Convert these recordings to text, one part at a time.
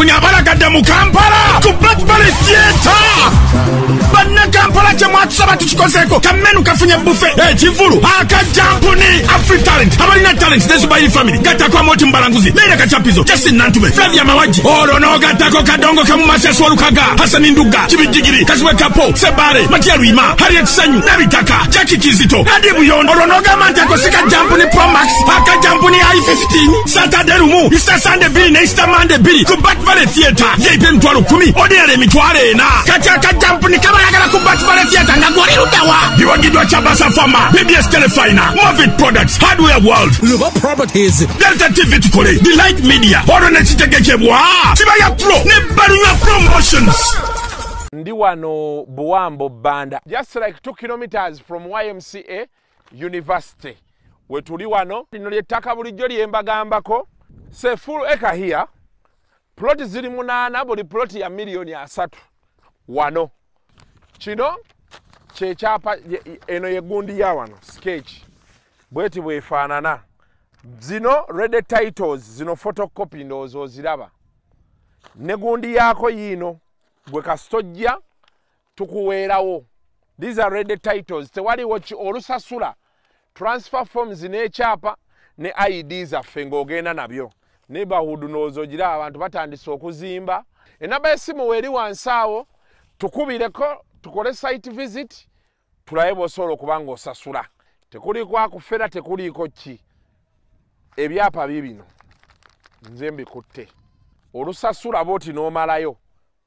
kampuni abalagadde mu kampala ku blackberry theatre bannakampala kyemwatusaba tukikozeeko kamenu kafunye bufe. Ekivulu akajampuni afritalent abalina talent. Nezubairi family. Gattako amoti mubalanguzi leira kacapizo jasin nantume flavia mawaji. Olwo n'ogattako kadongo kamu masasi olukaga hasani ndugga kibijigiri kasiwe kapo. Sebare. Matya lwima hariet sanyu. Nabitaka jaki kizito. Adi buyondo. Olwo n'ogamba nti ako si kajampuni promax akajampuni i15 satade lumu. Ista sande bbiri ne ista mande bbiri ku batvale theatre vip emitwalo kumi. Odinale emitwalo ena kati akajampuni kabayagala ku batvale theatre nga gwali ludawa biwagiddwa kyabasa fama bbs telefina movit products hardware world. Luba Properties. delta tv tukole delight media. Olwo nekitegekebwa kibaya pro ne balunywa promotions. Ndi wano buwambo banda. Just like 2 kilometers from ymca university. Wetuli wano lino lyettaka bulijjo lyembagambako se full acre here. Ploti ziri munaana buli ploti ya miliyoni asatu. Wano kino kyekyapa ye- eno yegundi ya wano sketch. Bweti bwefaanana. Zino red titles zino photocopy ndowooza oziraba. Ne gundi yaako yiino gwe kasitojja tukuweerawo. These are red titles. Tewaliwo olusasula. Transfer forms n'ekyapa ne id zaffe ng'ogenda nabyo. Neighborhood noozo gira abantu batandise okuzimba. Enamba y'essimu weeri wansi awo tukubireko tukole site visit tulabe bw'osobola okuba ng'osasula. Tekuliko akufera tekuliiko ki? Ebyapa bibino nze mbikutte. Olusasula booti n'omalayo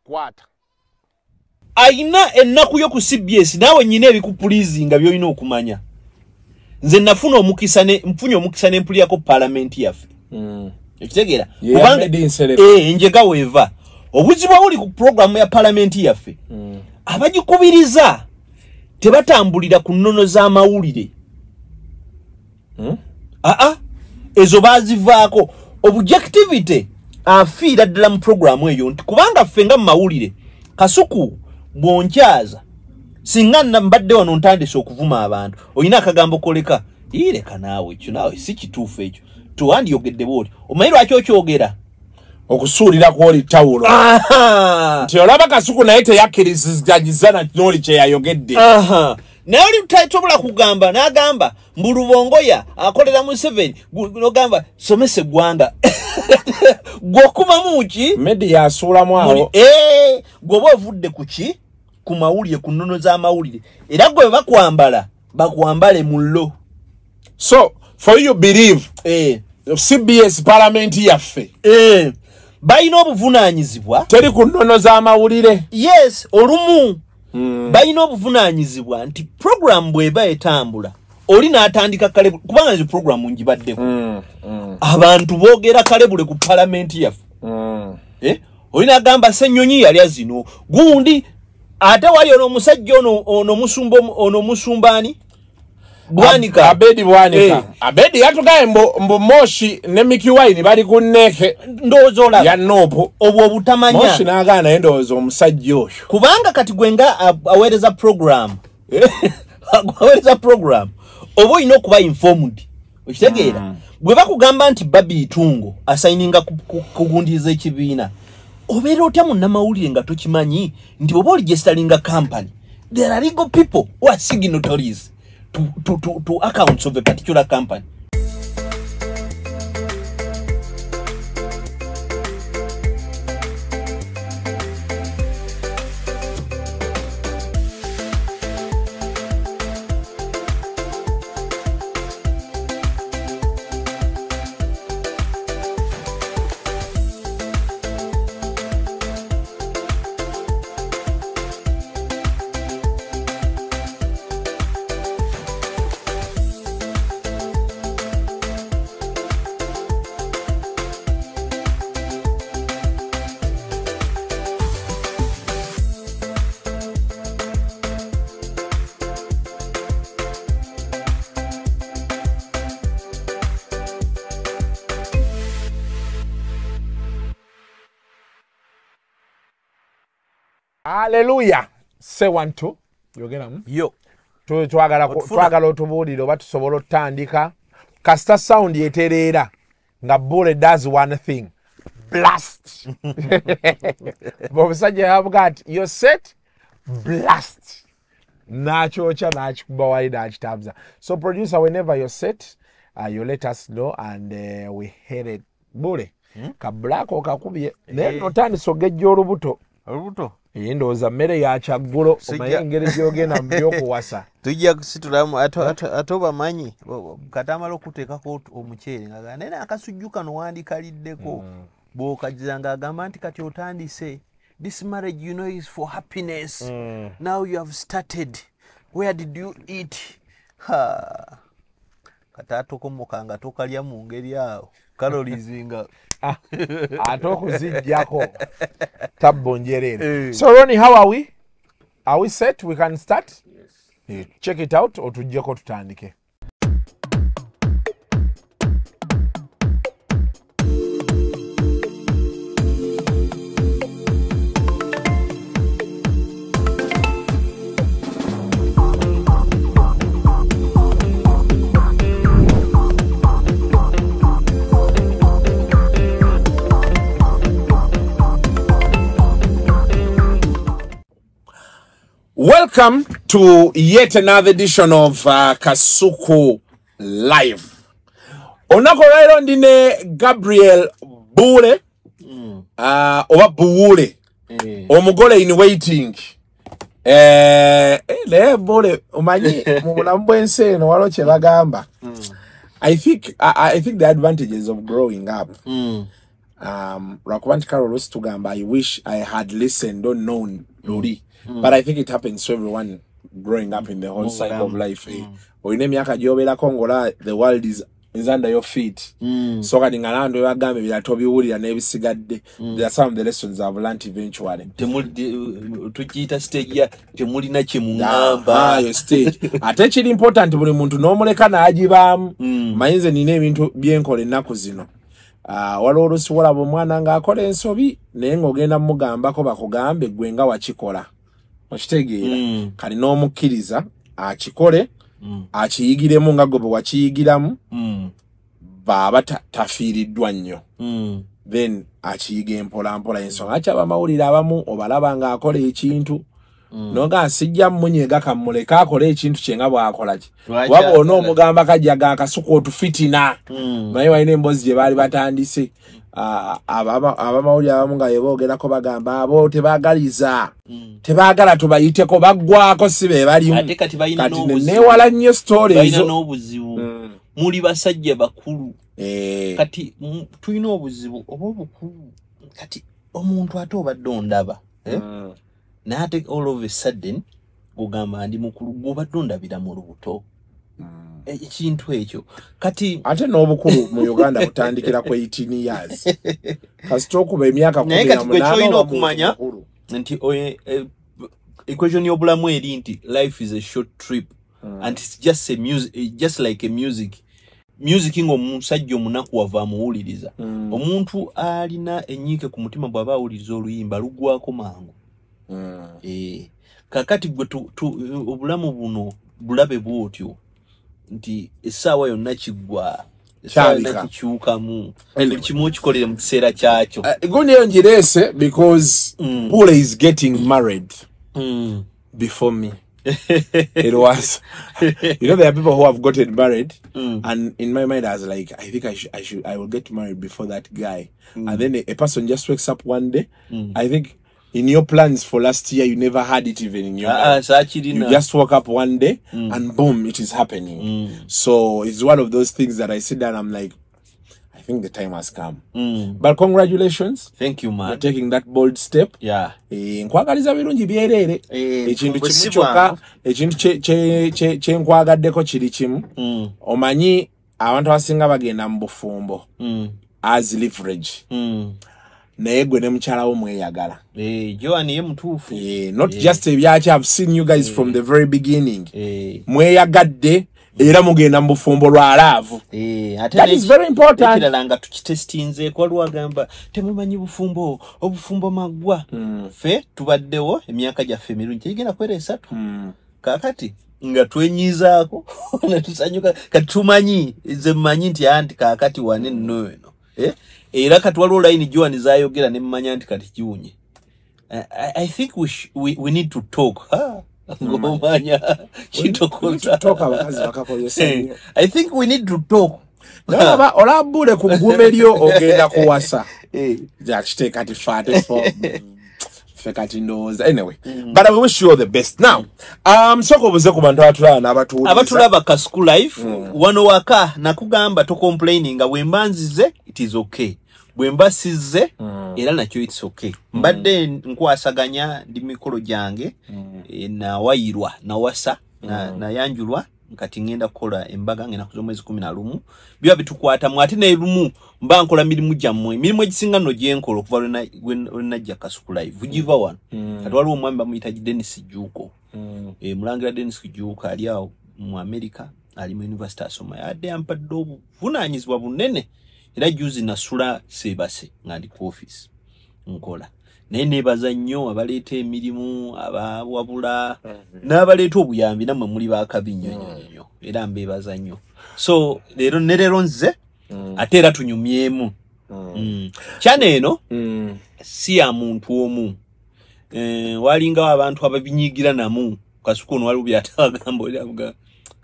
kwata. Ayina ennaku yo ku cbs naawe nyina ebikupulizinga byolina okumanya. Nze nafuna omukisa nfunye omukisa ne mpulirako paalamenti yaffe. Ekitegeera Ye Kubanga- Nsereko. Eh, weeva obuzibu obuli ku puroguramu ya paalamenti yaffe abagikubiriza tebatambulira ku nnono z'amawulire. Aa ezo bazivaako. Objectivity afiira ddala mu puroguramu eyo nti kubanga ffe nga mu mawulire kasuku bw'onkyaza singa mbadde wano ntandise okuvuma abantu olina akagambo koleka iireka naawe ekyo naawe si kituufu ekyo. Tuwandyogedde bwoti omanyi lwaki okyogera okusuulira kwoli tawulo. Nti olaba kasuku naye teyakkiriziganyizana n'oli kye yayogedde. Naye oli tasobala kugamba n'agamba mbu lubongoya akolera museveni n'ogamba somesa eggwanga gw'okumamu ki? Medi yasuulamu awo. Eh, gweoba ovudde ku ki? Ku mawulire ku nnono z'amawulire era gwe bakwambala bakwambale mu lo. So for you believe Eh, cbs palamenti yaffe eh, balina obuvunaanyizibwa teri ku nnono z'amawulire. Yes olumu. Balina obuvunaanyizibwa nti puroguramu bw'eba etambula oli n'atandika kale bu- kubanga nze puroguramu ngibaddeko abantu boogera kale bule ku palamenti yaffe. Eh, oli n'agamba senyonyi yalya zino gundi ate wali ono omusajja ono ono musumba ono musumbaani bwanika. Abedi bwanika. Eh. abedi yatugaye mbu mbu moshi ne mikiwaini bali ku nneeke ndowooza ya olaba nopu obwo obutamanya. Moshi n'agaana naye ndowooza omusajja oyo. Kubanga kati gwe nga a- aweereza program. Aweereza program oba olina okuba informed. Okitegeera. Bwe bakugamba nti babi itungo asayininga ku- ku- kugundiriza ekibiina. Obeera otya munnamawulire nga tokimanyi nti oba oligestalinga company there are legal people who are signatories to, to, to, to accounts of a particular company sewantu yogeramu yo. Twagala otubuulire oba tusobola otutandika kasita sound etereera nga bull does one thing. Blast! Omusajja yavuga nti yo set? Blast! Nakyokya nakikuba wali nakitambuza so producer whenever you're set uh, you let us know and uh, we head it. Bule ka black okakubye naye notandisa ogejja olubuto. Olubuto ndowooza mmere yakyaggulo Sijja- omaye engeri gyogenda mu byokuwasa. Tujja kusitulamu ate- obamanyi? Katamala okuteekako omuceere nga gamba, naye nakasujju kano wandikaliddeko. Bw'okagiza ng'agamba nti kati otandise. This marriage you know is for happiness. Now you have started. Where did you eat? Ha. Kati atokomoka nga tokalya mu ngeri awo. Calories nga ate okuzijjako tabbonjerere Eh. so roni how are we? Are we set? We can start? Eh, check it out otujjeko tutandike Welcome to yet another edition of uh, Kasuku Live. Olunaku olwaleero ndi ne Gabriel Bule uh, oba Buwule omugole in waiting. Eh, eh, naye Bule omanyi mu bulamu bw'ensi eno waliwo kye bagamba. I think I, I think the advantages of growing up. um lwakuba nti kale oluusi tugamba i wish i had listened or known luli but i think it happens to everyone growing up in the whole cycle of life eh. olina emyaka gyobeerako ngaola the world is is under your feet. So kati nga nando bebagamba ebirala tobiwulira n'ebisigadde there are some of the lessons i've learnt eventually. Temuli- tukiyita stage ya temulina kye Ah, muŋŋamba yo stage. Ate kiri important buli muntu n'omuleka n'agibaamu manyi nze nina ebintu byenkola ennaku zino. Ah, waliwo olusi wolaba omwana ng'akola ensobi naye ng'ogenda mugambako bakugambe gwe nga wakikola okitegeera kali n'omukkiriza akikole akiyigiremu nga gwe bwe wakiyigiramu Mm, baaba ta- tafiiriddwa nnyo. Mm, then akiyiga empolampola ensonga ki abamawulire abamu obalaba ng'akola ekintu? Noga sijja mmunyega kammuleka akola ekintu kye nga bw'akola ki? Lwaki waba akola? onoomugamba kajja gaakasuka otufitina? Mm. naye walina emboozi gye baali batandise abamawulire abamu nga beboogerako bagamba abo tebaagaliza tebaagala tubayiteko baggwako si be balimu kati neneewala nnyo balina ezo n'obuzibu. Muli basajja bakulu. Eh, kati tulina obuzibu oba obukulu? Kati omuntu ate obadde ondaba eh? mm, naye ate all of a sudden ogamba ndi mukulu gweobadde ondabira mu lubuto ekintu ekyo. Kati ate n'obukulu mu uganda butandikira ku 18 years. Kasita okuba emyaka Naye kati gwe ky'olina okumanya- nti oye- eh, equation y'obulamu eri nti life is a short trip and its just, a music, just like a music. Music ng'omusajja omunaku wava amuwuliriza. Omuntu alina enyiike ku mutima bw'aba awuliriza oluyimba lugwako mangu. Eh, kakati gwe obulamu buno bulabe bwotyo nti essaawa yonna kiggwa essaawa yonna Kyalika. kikyukamu Anyway. buli kimu okikolere mu kiseera kyakyo gundi ngireese because Mm. pule is getting married Mm. before me it was you know there are people who have gotten married Mm. and in my mind i was like i think i should i should i will get married before that guy and then a, a person just wakes up one day i think in your plans for last year you never had it even in your Ah, ah, mind. saakirina you just woke up one day and boom it is happening so it's one of those things that i sit down i'm like i think the time has come Mm. but congratulations thank you man for man taking that bold step yeah Eh, nkwagaliza birungi byereere Eh, ekintu bwe kimu si kyokka bwangu. ekintu kye- kye- kye- kyenkwagaddeko kiri kimu Mm. omanyi abantu abasinga bagenda mu bufumbo Mm. as leverage Mm. Naye gwe ne mukyala wo mweyagala. Eh, joan ye mutuufu. Eh, not just ebyaki i've seen you guys from the very beginning. Eh, mweyagadde era mugenda mu bufumbo lwa laavu. Eh, ate That n'eki- is very important. n'ekirala nga tukitesitinzeeko waliwo agamba temumanyi bufumbo obufumbo maggwa. Ffe tubaddewo emyaka gyaffe emirungi tegenda kwera esatu. Kaakati nga twenyizaako netusanyuka kati tumanyi nze mmanyi nti anti kaakati wane nno eno. Eh? Era kati waliwo line joan zayogera nemmanya nti kati kiwunye I, I- think we, sh- we, we need to talk. Ha, ng'omanya kitokoza nnyo i think we need to talk. Nolaba olabule ku ggume lyo ogenda kuwasa. Eh, jakite kati fate fo fe kati ndowooza anyway but i wish you all the best. Now um soka obuze ku bantu abatulaba n'abatuwuliza abatulaba kasuku life. Wano waka nakugamba tocomplaininga bwe mba nzize it is okay bwe mba sizze era nakyo its okay. Mbadde nkwasaganya ndi mikolo gyange eh, nawayirwa nawasa na- nayanjulwa kati ngenda kukola embaga ngenda kuza omwezi kumi na lumu. Biba bitukwatamu ate nelumu mba nkola mirimu gyammwe emirimu egisinga nno gyenkola okuva lwe na- lwe- lwe najja kasuku live. Giva wano. Kati waliwo omwami bamuyita denis juuko. E, mulangira denis kijuuka ali awo mu america ali mu university asoma. Yadde yampadde obuvunanyizibwa bunene era juzi nasula sebase nga ndi ku office nkola. Naye nebaza nnyo abaleeta emirimu abawabula n'abaleeta obuyambi nammwe muli bakabi nnyo nnyo nnyo era mbebaza nnyo. So leero ne leero nze ate era tunyumyemu. Mm. kyana eno Mm. si ya muntu omu. Eh, walingawo abantu ababinyigira namu. Kasuku ono waliwo byatagamba oli avuga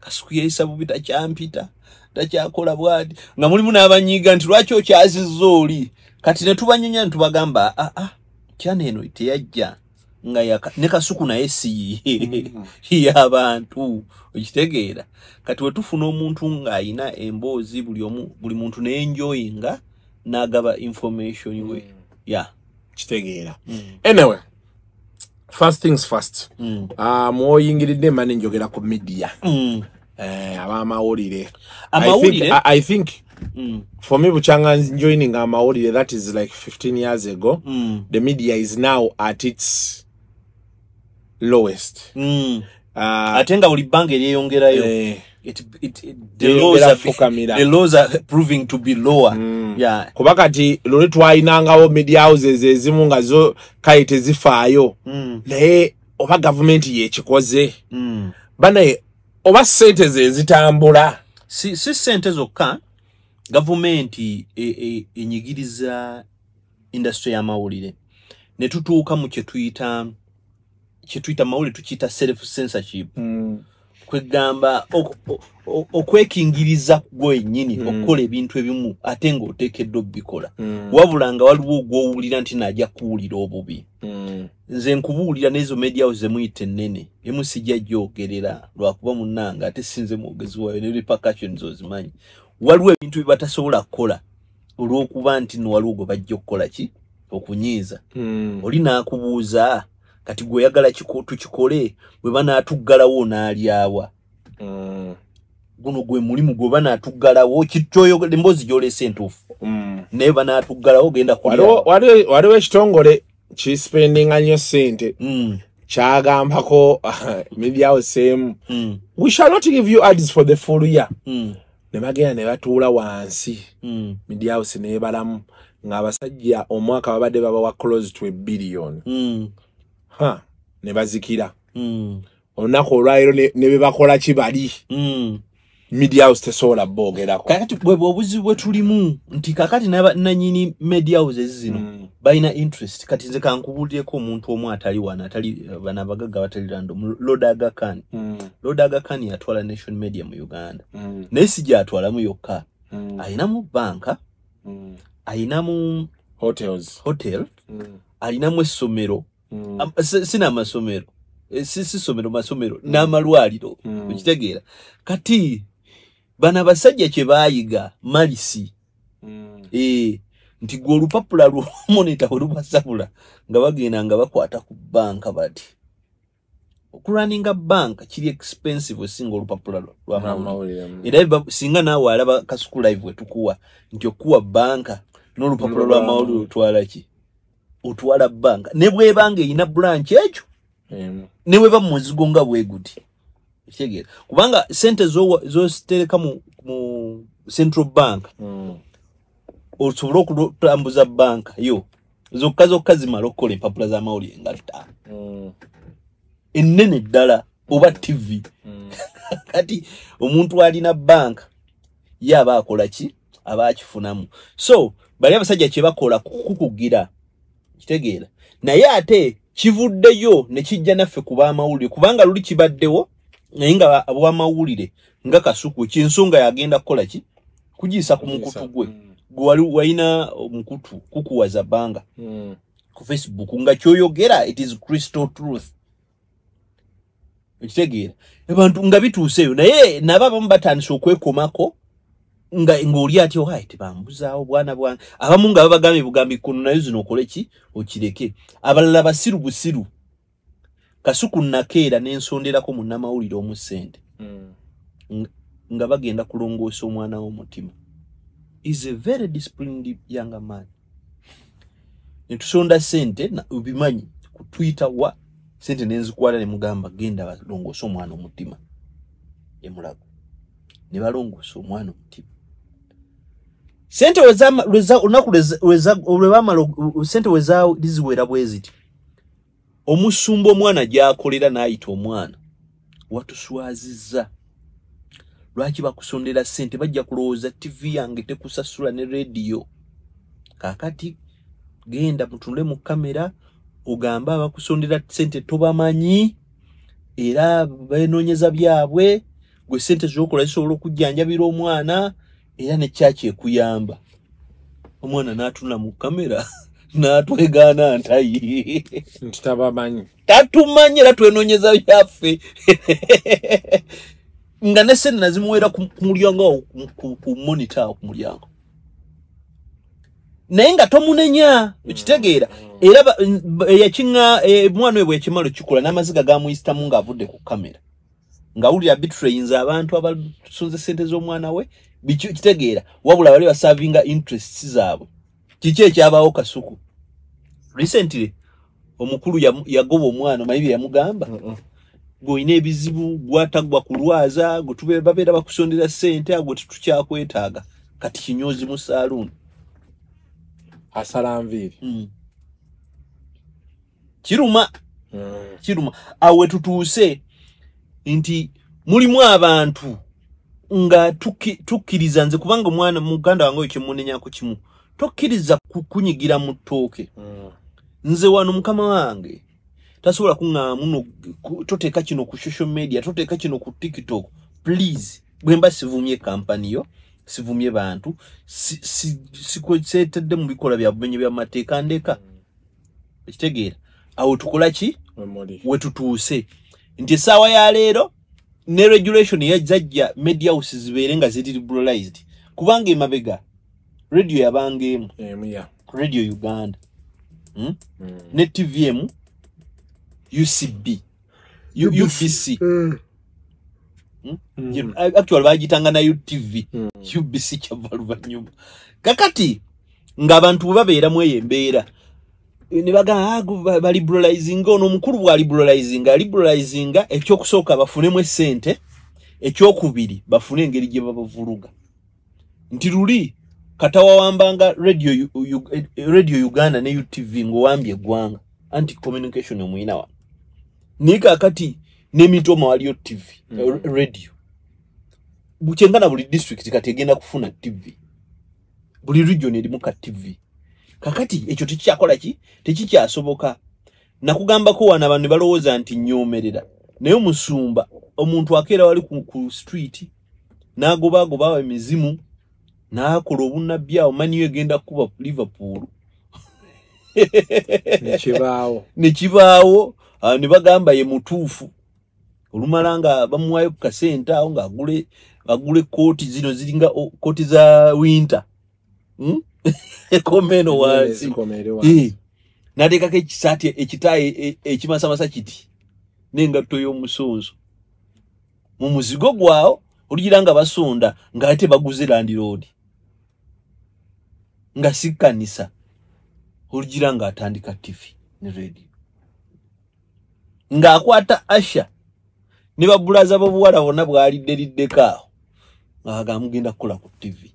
kasuku yeyisa bubi takyampita takyakola bwati. Nga mulimu n'abanyiga nti lwaki okyazizza oli? Kati ne tubanyonya ne tubagamba aa ah, kyana eno teyajja nga ne kasuku naye si y'abantu okitegeera. Kati we tufuna omuntu ng'ayina emboozi buli omu buli muntu neenjoyinga n'agaba information we. Ya. Kitegeera. Anyway first things first. Mm. uh, mwoyingiridde mani njogera ku media. Mm. Abamawulire Amawulire? I think, Mm. for me buchanga joining amawulire that is like 15 years ago Mm. the media is now at its lowest Mm. uh, ate nga buli bbanga eryeyongerayo eh, It- it- it- the laws are- the laws are proving to be lower Yeah. kuba kati luli twayinangawo media houses ezimu nga zo kale tezifaayo Mm. naye oba gavumenti yekikoze Mm. banaye oba sente ze zitambula? Si si ssente zokka gavumenti e- e- enyigiriza industry y'amawulire. Ne tutuuka mu kyetuyita kyetuyita mawulire tukiyita self censorship. Kwegamba ok- o- o- okwekingiriza gwennyini okukola ebintu ebimu ate ng'oteekeddwa obbikola wabula nga waliwo gw'owulira nti najja kuwulira obubi nze nkubuulira n'ezo media house zemuyita ennene emu sijja gyogerera lwakuba munnanga ate sinze mwogezi waayo ne repercussions ozimanyi. Waliwo ebintu bye batasobola kukola olw'okuba nti no waliwo gwe bajja okukola ki? Okunyiiza. Oli n'akubuuza kati gweoyagala kiko- tukikole bwe banaatuggalawo n'alyawa. Guno gwe mulimu gwe banaatuggalawo kityoyogera emboozi gy'oleese entuufu. Naye banaatuggalawo waliwo- waliwo ekitongole kispendinga nnyo sente Mm, kyagambako media house emu mm, we shall not give you ads for the full year. Mm, ne bagenda ne batuula wansi. Mm, media house nebalamu. Ng'abasajja omwaka babadde babawa close to a billion. Mm, ha ne bazikira mm, olunaku olwaliro ne bebakola kibali. Mm. Media house tesobola boogerako. Kakati bwe obuzibu bwe tulimu nti kakati nanyini media houses zino Mm. balina interest. Kati nze kankubuulireko omuntu omu atali wano atali bano abagagga batali random lord agakan lord agakan yatwala nation media mu uganda. Naye si gyatwalamu yokka. Ayinamu banka ayinamu hotels. hotel alinamu essomero. Si- sina amasomero Eh, si si somero masomero n'amalwaliro okitegeera. Kati bano abasajja kye baayiga malisi. Eh nti gwe olupapula lwomonita we lubasabula nga bagenda nga bakwata ku banka bati okulaninga banka kiri expensive osinga olupapula lwa- lwamawulire era biba- singa naawe alaba kasuku live wetukuwa nti okuwa banka n'olupapula lwamawulire otwala ki? Otwala banka ne bwebanga erina branch ekyo ne weba mu muzigo nga bwe guti kitegeera kubanga sente zozitereka mu, central bank osobole okutambuza banka yo zokka zokka zimala okukola empapula z'amawulire nga ttaano ennene ddala oba tv kati omuntu alina banka ye aba akola ki? Aba akifunamu. So bali abasajja kyebakola kukugira kitegeera. Naye ate kivuddeyo ne kijja naffe ku b'amawulire kubanga luli kibaddewo naye nga bwamawulire nga kasuku kyensonga yagenda kukola ki? Kugiyisa ku mukutu gwe. gwe wali walina omukutu kukuwaza bbanga Mm. ku facebook nga kyoyogera it is crystal truth. Ekitegeera abantu nga bituuseeyo naye nabo abamu batandise okwekomako nga ng'oli ati ohaye tebambuzaawo bwana bwange. Abamu nga babagambye bugambi kuno naye zino okole ki? Okireke. Abalala basiru busiru kasuku nakeera n'ensonderako munnamawulire omu ssente. Mm. nga bagenda kulongoosa omwana w'omutima. Is a very disciplined young man. Netusonda sente na- obimanyi ku twitter wa sente nenzikwata nemugamba genda balongoosa omwana omutima. Emulago ne balongoosa omwana omutima. Sente olunaku lweza- lwebamala o- sente wezaali ziwera bwe ziti omusumba omwana gyakolera n'ayita omwana watuswazizza lwaki bakusondera sente bajja kulowooza tv yange tekusasula ne rediyo kaakati genda mutunule mu kamera ogambe abakusondera sente tobamanyi era benoonyeza byabwe gwe sente zokola zisobola okujjanjabira omwana era nekyaki ekuyamba omwana n'atunula mu kamera n'atwegaana ntayi. Nti tabamanyi tatumanyi era twenoonyeza byaffe. Nga ne sente nazimuweera ku mulyango awo ku- monita awo ku mulyango. Naye nga tomunenya ekitegeera era ba- n- yakiŋa eh, mwana we bwekimala okikola n'amaziga gamuyisitamu ng'avudde ku kamera ng'awulira bitrayinza abantu abasunze sente z'omwana we? Biki- kitegeera. Wabula bali basavinga interests zaabwe kiki ekyabaawo kasuku? Recently omukulu yagoba omwana omanyi bye yamugamba? Gweolina ebizibu gwatagwa kulwaza gwe babeera bakusondera sente agwe tetukyakwetaaga kati kinyozi mu saaluuni. Asala nviiri mm. kiruma Mm. kiruma. Awo wetutuuse nti mulimu abantu nga tuki- tukkiriza nze kubanga omwana muganda wange oyo kyemunenyako kimu tokkiriza ku- kunyigira mu ttooke. Nze wano mukama wange tasobola kuŋŋaa muno toteeka kino ku social media toteeka kino ku tiktok. Please bwe mba sivumye kampani yo sivumye bantu si- si- si- seetedde mu bikola bya bumenyi byamateeka ndeka. Ekitegeera. Awo tukola ki? Wetutuuse nti essaawa ya leero ne regulation yazajja media house zibeere nga ziri liberalized. Kubanga emabega radio yabanga emu. Emu radio uganda. Hmm? Mm. ne tvm ucb U- ubc Mm. Gye- actually bagitanga na utv ubc kyava luvanyuma kakati ng'abantu bwe babeeramu eyo embeera ne bagamba "Ah, baliberalizinga ono omukulu bwaliberalizinga aliberalizinga ekyokusooka bafunemu essente ekyokubiri bafune engeri gye babavuluga nti luli katawawambanga radio, eh, radio uganda ne utv ng'owambye eggwanga. Anti communication omuyina wa? Naye kaakati n'emitoma waliyo tv mm. radio. Bukyengana buli district kati egenda kufuna tv buli region erimu ka tv kakati ekyo tekikyakola ki? Tekikyasoboka. Nakugambako wano abantu ne balowooza nti nyoomerera naye omusumba omuntu akeera wali ku, ku street n'agobaagoba emizimu n'akola obunnabbi awo maniyo egenda kuba liverpool. Nekibaawo nekibaawo ah, ne bagamba ye mutuufu. Olumala nga bamuwayo ku kasente awo ng'agule agule kooti zino ziringa kooti za winter. Hmm? wansi. zikomere wansi. Eh, n'ateekako ekisaati ekitaayi e- ekimasamasa kiti? N'engatto y'omusonso mu muzigo gwawo olugira nga basonda ng'ate baguze landiroodi nga si kkanisa olugira ng'atandika tivi ne radio. Ng'akwata asha ne babulaza bobuwala bonna bw'alidderiddeko awo ng'agamba mugenda kukola ku tivi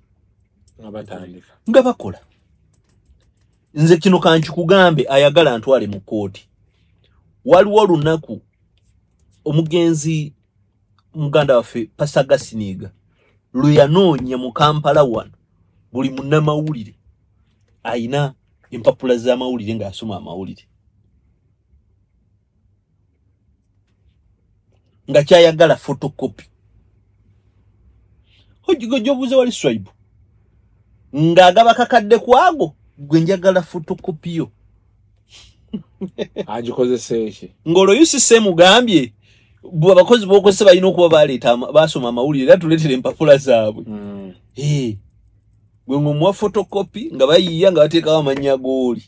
nga bakola. Nze kino kankikugambe ayagala ntwale mu kooti waliwo olunaku omugenzi muganda waffe pasagasiniga lwe yanoonya mu kampala wano buli munnamawulire ayina empapula z'amawulire ng'asoma amawulire. Nga kyayagala photocopy. Ojigo gyobuuze wali swibe ng'agaba kakadde kwago gwe njagala photocopy yo. Agikozesa eki ng'oloyusi semugambye bwe abakozi b'okozesa balina okuba baleeta basoma amawulire era tuleetera empapula zaabwe. Eh, gwe ng'omuwa photocopy nga bayiiya nga bateekawo amannya gooli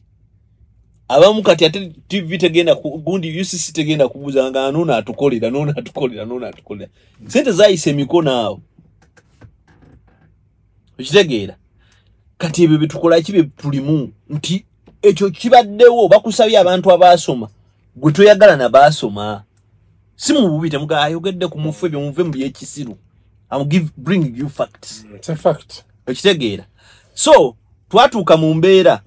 abamu kati ate tv tegenda gundi ucc tegenda kubuuza nga noono atukolera noono atukolera noono atukolera? Sente zayisa emikono awo. Okitegeera. Kati ebyo byetukola ki bye tulimu? Nti ekyo kibaddewo bakusabye abantu abaasoma. Gwe toyagala nabaasoma si mu bubi temuga ayogedde ku mufu ebyo muve mu byekisiru. Bring you facts. It's a fact okitegeera so twatuuka mu mbeera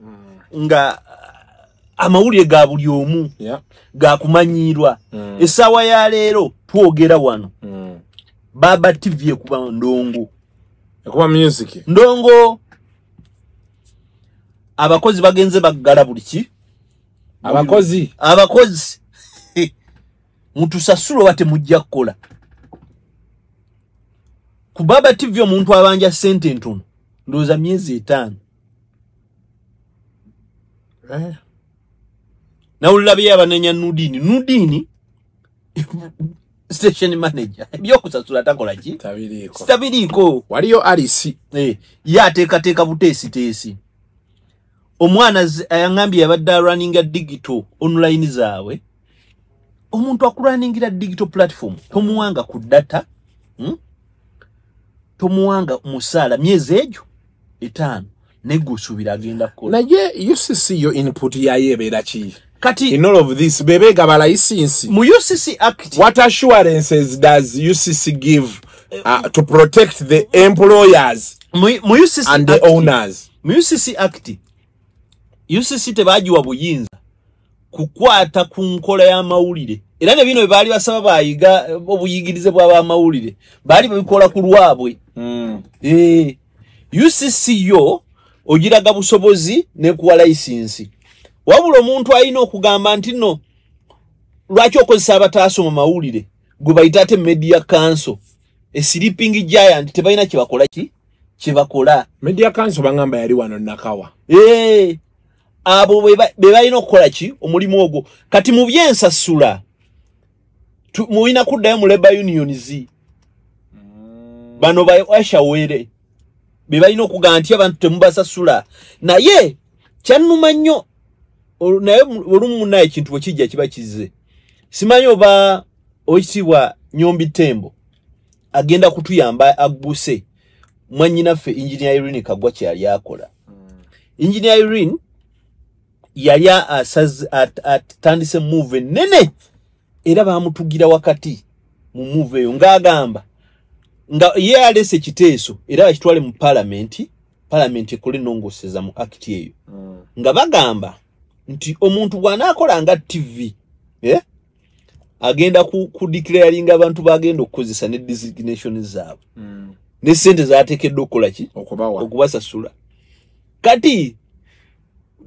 nga uh, amawulire ga buli omu yeah. gakumanyiirwa Mm. essaawa ya leero twogera wano. Mm. baba tv ekuba ndongo. Ekuba music. Ndongo abakozi bagenze baggala buli ki? Abakozi? Abakozi. Mutusasula oba temujja kukola. Ku baba tv omuntu abanja sente ntono ndowooza myezi etaano eh. nawulira bye abanenya nudini. Nudini? Station manager. Ebyokusasula takola ki? Tabiriiko sitabiriiko waliyo alisi Eh, ye ateekateeka buteesiteesi. Omwana z- ayaŋambye yabadde alwaninga digital online zaabwe. Omuntu akulwaningira digital platform tomuwanga ku data hmm? tomuwanga musaala myezi egyo etaano negwe osuubira agenda kukola naye ucc yo input yayo ebeera ki? Kati in all of this bebeegaba license mu ucc act what assurances does ucc give uh, to protect the employers mu mu UCC and the Act- owners? mu UCC act UCC tebagiwa buyinza kukwata ku nkola y'amawulire. Era ne bino bye baali basaba bayiga obuyigirize bw'abamawulire baali babikola ku lwabwe. Mm. Eh, UCC yo ogiraga busobozi nekuwa layisinsi wabula omuntu alina okugamba nti no lwaki okozesa abataasoma mawulire? Gwe bayita ate media council. Esleeping giant tebalina kyebakola ki? Kyebakola media council bangamba yali wano nakawa Eh, abo be ba- balina okukola ki omulimu ogwo? Kati mu byensasula mulina kuddayo mu labour unions bano bashawere be balina okugamba nti abantu temubasasula. Naye kyannuma nnyo naye mu- olumu munaye ekintu bwe kijja kiba kize simanyi oba oyitibwa nyombi tembo agenda kutuyamba agguse. Mwannyinaffe engineer irene kagwa kyeyali akola. Engineer irene yali atandise move enene era bamutugira wakati mu move eyo ng'agamba nga ye alese ekiteeso era bakitwale mu palamenti palamenti ekole enongoseza mu act eyo. Nga bagamba nti omuntu bw'anaakola nga tv eh? agenda ku, ku abantu bagenda okukozesa ne designation zaabwe. Ne sente zateekeddwa okukola ki? Okubasasula. Kati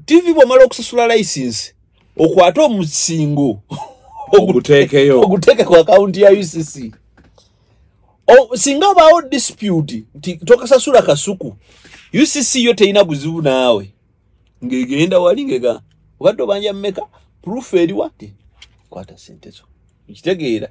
tv bw'omala okusasula license okwate omusingo oguteekeyo. oguteeke ku akawunti ya ucc singa obaawo dispute nti tokasasula kasuku ucc yo terina buzibu naawe ngegenda wali ngega obadde obanja mmeka proof eriwa ti kwata sente zo ekitegeera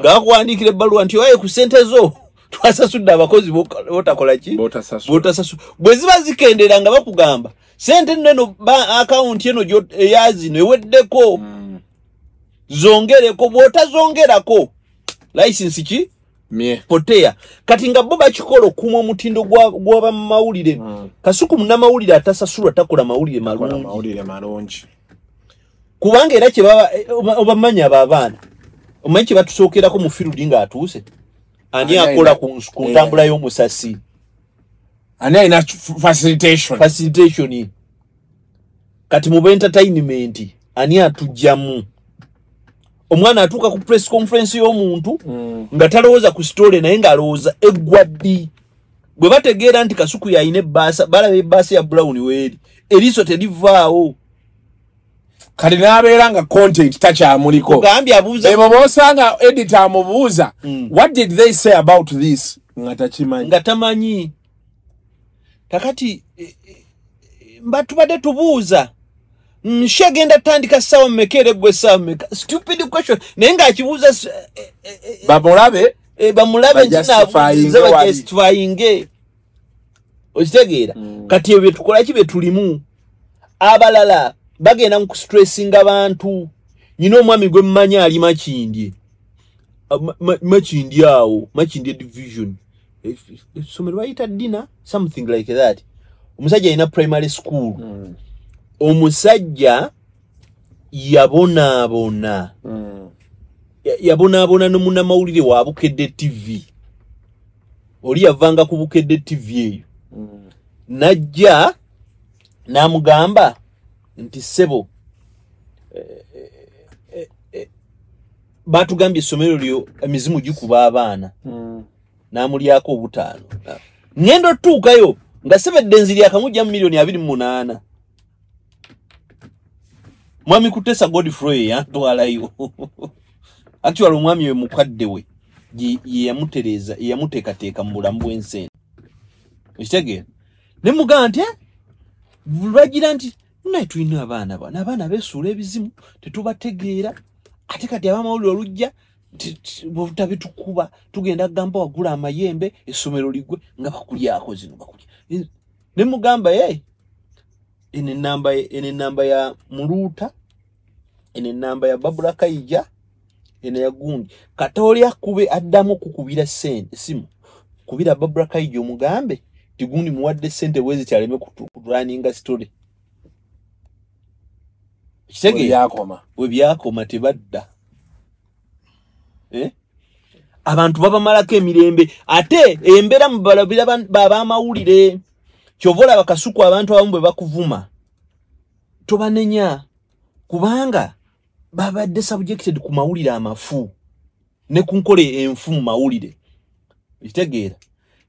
ngaakuwandikira ebbaluwa nti owaye ku sente zo twasasudde abakozi botakola ki Botasasula. bwe ziba zikendera nga bakugamba sente neno akawunti eno gyo- eya zino eweddeko zongereko bw'otazongerako license ki poteya kati nga bo bakikola okuuma omutindo gwa- gw'abamawulire Mm. kasuku munnamawulire atasasulwa takola mawulire kola malungi. mawulire malungi. Kubanga era kyebaba eh, oba- obamanyi abo abaana omanyi kye batusookerako mu firudi ng'atuuse ani akola ku ku eh. ntambula y'omusasi? Ani alina f- facilitation? Facilitation. Kati mu entertainment ani atugjamu omwana atuuka ku press conference y'omuntu Mm. nga talowooza ku sitole naye ng'alowooza eggwa ddi. Bwe bategeera nti kasuku yalina ebbaasa balaba ebbaasa ya brown weeri eriiso terivaawo. Kati n'abeera nga content takyamuliko. Ebo bosanga editor amubuuza Mm. what did they say about this? Nga takimanyi. Nga tamanyi. Kakati eh, eh, mba tubadde tubuuza nshe agenda tandika ssaawa mmeka era gwe ssaawa mmeka stupid question. Naye ng'akibuuza eh, eh, eh, bamulabe? bamulabe nkinaabuuza wali. bajustifyinge okitegeera. Kati ebyo byetukola ki byetulimu abalala bagenda mu kustressinga bantu nyina omwami gwe mmanyi ali makindye. Ah, Ma- Ma- makindye awo makindye division. Essomero bayita dina something like that. Omusajja alina primary school omusajja yabonaabona. Ya- yabonaabona ne munnamawulire wa bukedde tv oli yavanga ku bukedde tv eyo. Najja n'amugamba nti ssebo eh, eh, eh, baatugambye essomero lyo emizimu gikuba abaana. N'amulyako obutaano. Ŋŋenda otuukayo nga sebedde nziri akamujja mu miliyoni abiri mu munaana mwami kutesa godfrey yantwalayo actually omwami we mukadde we ye ye yamutereeza ye yamuteekateeka mu bulamu bw'ensi eno okitegeera ne mugamba nti "Eh, lwagira nti naye tulina abaana bano abaana beesuula ebizimu tetubategeera. Ate kati abamawulire olujja butabitukuba tugenda kugamba wagula amayembe essomero ligwe nga bakulyako zino bakulya. Eh, ne mugamba ye eno enamba eno enamba ya muluuta eno enamba ya babula kayija eno ya gundi. Katooli akube addamu okukubira sente simu kubira babula kayija omugambe ti gundi muwadde sente bwezi kyaleme kutulaninga sitole kitegeera byakoma. Bwe byakoma tebadda. Eh? abantu babamalako emirembe. Ate embeera mubalabira babamawulire kyova olaba kasuku abantu abamu bwe bakuvuma tobanenya. Kubanga babadde subjected ku mawulire amafu ne ku nkola enfu mu mawulire. Ekitegeera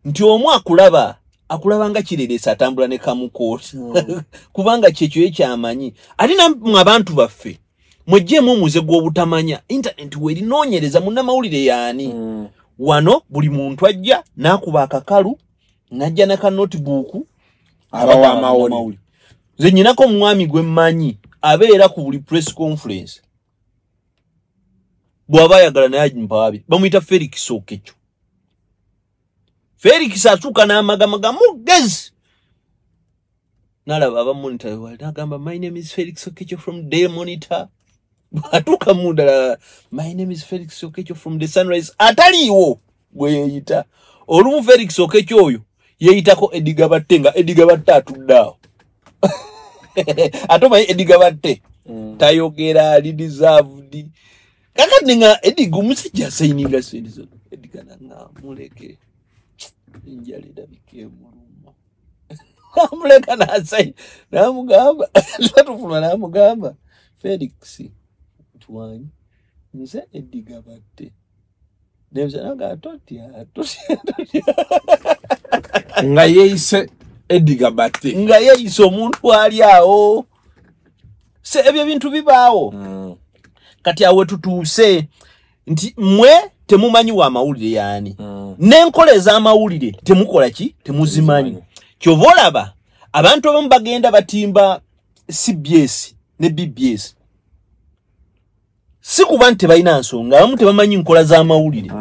nti omu akulaba akulaba nga kirereesa atambula ne kamukooti. Kubanga kyekyo ye kyamanyi. Ate nammwe abantu baffe mweggyemu omuze gw'obutamanya. Intaneti werinoonyereza munnamawulire yaani? Wano buli muntu ajja n'akuba akakalu n'ajja naka notibuuku Abawa amawulire. nze nyinako omwami gwe mmanyi abeera ku buli press conference. Bw'aba ayagala naye agimpaabi bamuyita felix okekyo felix atuuka n'amagamaga mugezi nalaba abamonitor wali nagamba my name is felix okekyo from day monitor. Atuuka mundala my name is felix okekyo from the sunrise. Ataliiwo gwe yeeyita. Olumu felix okekyo oyo yeeyitako edigabatte nga edigabatte atudde awo. Ate omanyi edigabatte tayogera ali deserved. Kakati nga ediga omusajja asaininga sente zo ediga nga muleke enjala erabika emuluma amuleka nasaini namugamba tatufuna namugamba felix twanyi nze ediga batte nemusanaga totya totya totya nga yeeyise ediga batte nga yeeyisa omuntu ali awo. Se ebyo ebintu bibaawo. Kati awe tutuuse nti mmwe temumanyi wa mawulire yaani? N'enkola ez'amawulire temukola ki? Temuzimanyi. Kyova olaba abantu abamu bagenda batimba cbs ne bbs si kuba nti tebalina nsonga abamu tebamanyi nkola z'amawulire.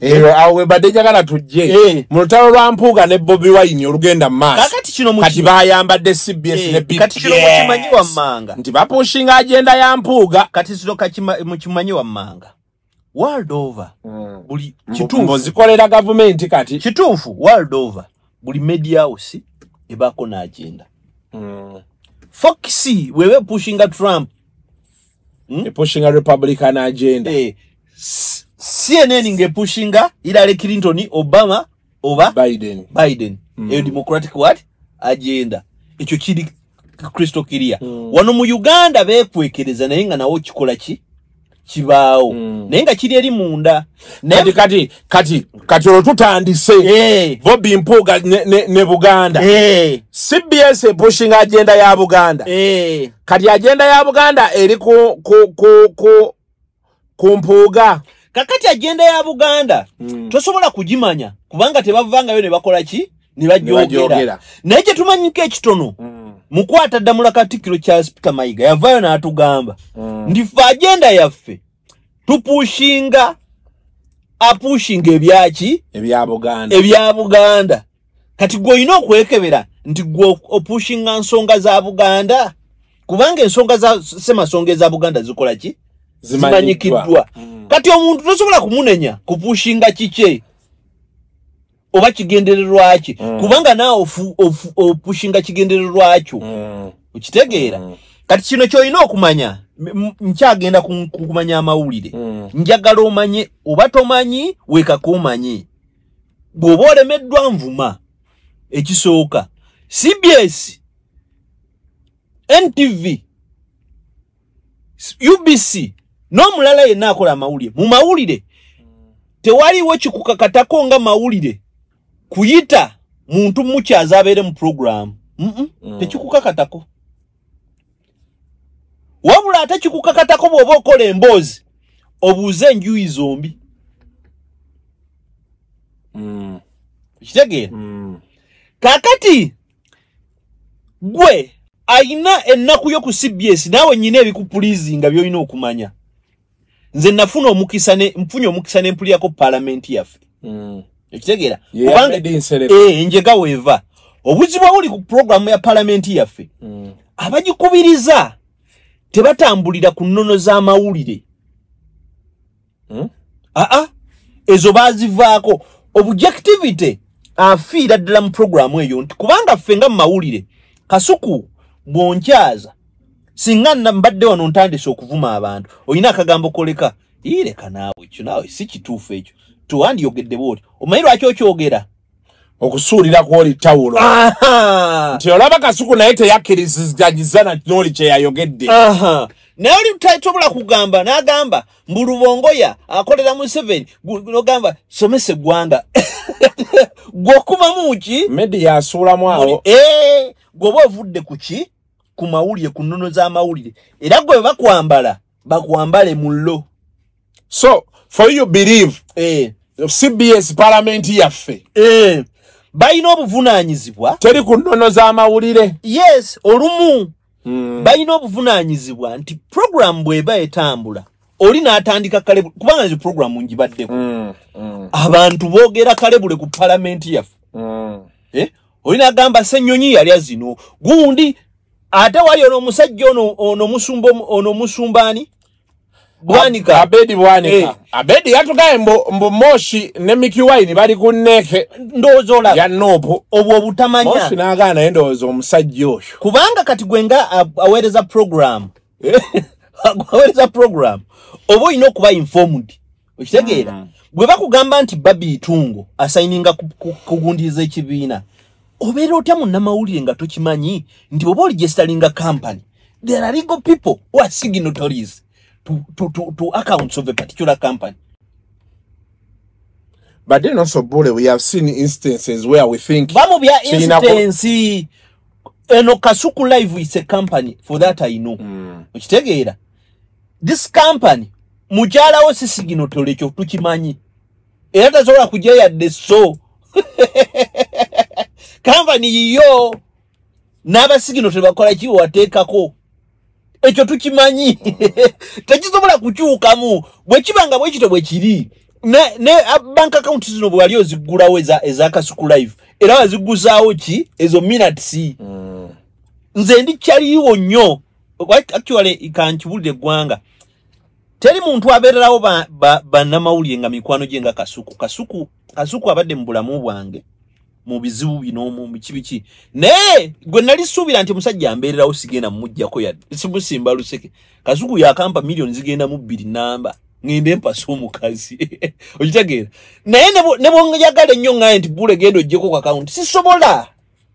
Eyo awo webadde njagala tujje. Eh. mu lutalo lwa mpuuga ne bobi wine olugenda mu maaso. Kakati kino kati muki- bayambadde cbs Eh, ne mukimanyi wammanga nti bapushinga agenda ya mpuuga. Kati kino mukimanyi wammanga world over. Buli kituufu. mbozikolera gavumenti kati. Kituufu world over. Buli media house ebaako n'agenda. Fox weba pushinga trump epushinga republican agenda. Eh, cnn ng'epushinga hillary clinton obama oba biden. Biden. Eyo democratic what agenda. Ekyo kiri kristo kiria. Wano mu uganda beekwekereza naye nga nawo kikola ki kibaawo. Mm. naye nga kiri eri munda. Kati kati kati kati olwo tutandise Eh, bobi mpuuga ne, ne, ne buganda. Eh, cbs epushinga agenda ya buganda. Eh. kati agenda ya buganda eri ku, ku, ku, ku, ku mpuuga. Kakati agenda ya buganda Mm. tosobola kugimanya kubanga tebavangayo ne bakola ki? Ne bajyogera naye kye tumanyiko ekitono mukwata ddamula katikkiro kya sipika mayiga yavaayo n'atugamba nti ffe agenda yaffe tupushinga apushinga ebyaki ebya buganda. Ebya buganda. Kati gwe olina okwekebera nti gwe opushinga nsonga za buganda? Kubanga ensonga za semasonga eza buganda zikola ki? Zimanyikiddwa. Kati omuntu tosobola kumunenya kupushinga kike oba kigendererwa ki? Kubanga naawe ofu- ofu- opushinga kigendererwa kyo. Mm. okitegeera. Kati kino kyolina okumanya nkyagenda ku- ku- kumanya amawulire. Mm. njagala omanye oba tomanyi weekaka omanye bw'oba olemeddwa nvuma ekisooka cbs ntv ubc n'omulala yenna akola amawulire. Mu mawulire tewaliwo kikukakatako nga mawulire kuyita muntu mukyaza abeere mu puroguramu mm tekikukakatako wabula ate kikukakatako bw'oba okola emboozi obuuze enjuyi zombi Mm. kitegeera Mm. kakati gwe ayina ennaku yo ku cbs naawe nyina ebikupulizinga byolina okumanya nze nafuna omukisa ne nfunye omukisa ne mpulirako paalamenti yaffe. Ekitegeera. Eh, njega weeva obuzibu obuli ku puroguramu ya paalamenti yaffe Mm. abagikubiriza tebatambulira ku nnono z'amawulire Mm. aa ezo baazivaako objectivity afiira ddala mu puroguramu eyo nti kubanga ffe nga mu mawulire kasuku bw'onkyaza singa mbadde wano ntandise okuvuma abantu olina akagambo koleka iireka naawe ekyo naawe si kituufu ekyo tuwandiyogedde bwoti omanyi lwaki okyogera? Okusuulira kwoli tawulo. Nti olaba kasuku naye teyakkiriziganyiza na n'oli kye yayogedde. Aha! Naye oli tasobola kugamba n'agamba mbu lubongoya akolera museveni. N'ogamba somesa eggwanga gw'okumamu ki? Media asuulamu awo. Gweoba ovudde ku ki? Ku mawulire ku nnono z'amawulire era gwe bakwambala bakwambale mullo. So for you believe Eh, cbs palamenti yaffe. Eh, balina obuvunaanyizibwa teri ku nnono z'amawulire. Yes olumu. Balina obuvunaanyizibwa nti puroguramu bw'eba etambula oli n'atandika kale bu- kubanga ezo puroguramu ngibaddeko. Mm, mm, abantu boogera kalebule ku palamenti yaffe. Mm. eh? oli n'agamba senyonyi yalya zino gundi ate wali ono omusajja ono ono musumba omu- ono musumbaani bwanika. Abedi bwanika. Eh. abedi yatugaye mbu, mbu moshi ne miki wine bali ku neeke ndowooza olaba. Ya nopu obwo obutamanya. Moshi n'agaana naye ndowooza omusajja oyo. Kubanga kati gwe nga a- aweereza puroguramu aweereza puroguramu oba olina okuba informed. Okitegeera. Bwe bakugamba nti babi itungo asayininga ku- ku- kugundiriza ekibiina. Obeera otya munnamawulire nga tokimanyi nti oba oligestalinga company there are legal people who are signatories to, to, to, to accounts of a particular company. But then also bule we have seen instances where we think ba mu bya Kirina ku- instance eno kasuku live is a company for that i know. Okitegeera this company mukyalawo si siginotole ekyo tukimanyi. Era tasobola kujja yadde so kampani yiyo n'abasiginotole bakola ki wateekako ekyo tukimanyi. Tekisobola kukyukamu. Bwe kiba nga bwekito bwe kiri ne, bank account zino bwe wali oziggulawo eza, kasuku live era waziguzaawo ki? Ezo minutes. Nze ndi kyaliwo nnyo. Actually kankibulire eggwanga. Teri muntu abeererawo bannamawulire ba, bannamawulire nga mikwano gye nga kasuku. Kasuku kasuku abadde mu bulamu bwange mu bizibu bino mu biki biki. Naye gwe nali suubira nti omusajja ambeererawo sigenda mumuggyako yadde. Simusimba luseke. Kasuku yakampa miliyoni zigenda mu bbiri namba. Ngende mpasa omukazi. Okitegeera. Naye ne bwo- ne bwonjagala ennyo ngaye nti bule genda oggyeko ku akawunti sisobola.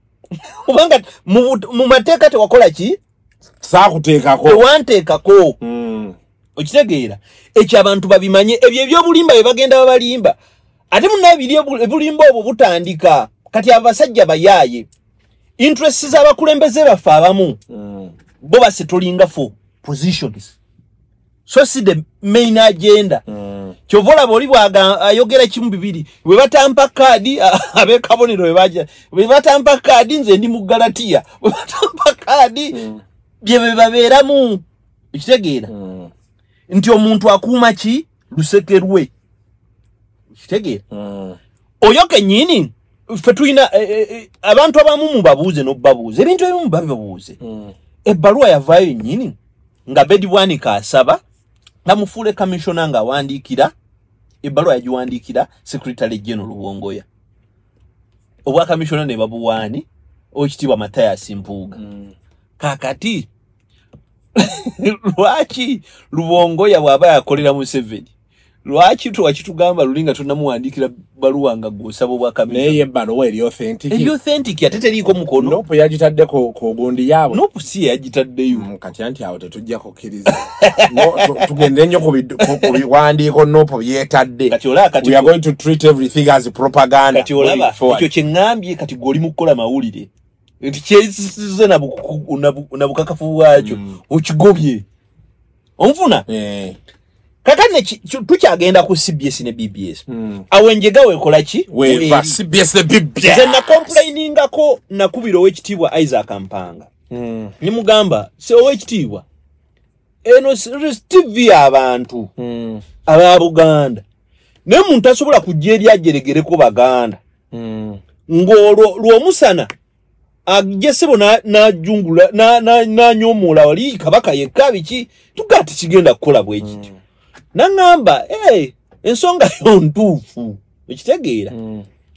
Kubanga mu mateeka tewakola ki? Saakuteekako. Tewanteekako Mm. okitegeera. Ekyo abantu babimanye. Ebyo ebyobulimba bye bagenda babalimba. Ate munaebiri ebulimba obwo butandika kati abasajja bayaaye interest z'abakulembeze baffe abamu bo base tolinga for positions. So si the main agenda. Kyova olaba oli bwaga- ayogera kimu bibiri bwe batampa kaadi abekabonero webaja bwe batampa kaadi nze ndi mu galatiya bwe batampa kaadi bye bye babeeramu. Ekitegeera nti omuntu akuuma ki? Luseke lwe ekitegeera oyo kenyini ffe tulina eh, eh, eh, abantu abamu mubabuuze nobabuuze ebintu ebimu babibuuze ebbaluwa yavaayo ennyini nga bedi bwanika asaba namufuula kamishona ng'awandiikira ebbaluwa yagiwandiikira secretary general bwongoya obwakamishona ne babuwaani owekitiibwa matayas mpuuga. Kakati lwaki lubongoya bw'aba yakolera museveni lwaki twakitugamba luli nga tonamuwandiikira baluwa nga gwosaba naye obwakamishona yebbaluwa eri authentic eri authentic ate teriiko mukono. Nopu yagitadde ku gundi yaabwe. Nopusi yagitaddeyo. Mm, kati anti awo tetujja kukkiriza. Tugende nnyo ku biwandiiko nopu byetadde. Kati olaba kati we are going to treat everything as propaganda. Kati olaba ekyo kyeŋŋambye kati gweoli mu kukola mawulire. Nti kyesisize na bukakafu bwakyo okigobye. Onfuna Kyo- tukyagenda ku cbs ne bbs mm. awo enjega weekola ki? Nze nakomplainingako nakubira owekitiibwa isaac mpanga. Mm, nimugamba se owekitiibwa. Eno tv abantu mm, aba buganda. Naye muntu asobola kujja eri ajeregereko baganda. Mm. ng'olwo lw'omusana ajje sebo na- najungula na- na- nanyoomoola wali kabaka yekka biki? Tugaa tekigenda kukola bwe kityo naŋŋamba "Eh, ensonga yo ntuufu ekitegeera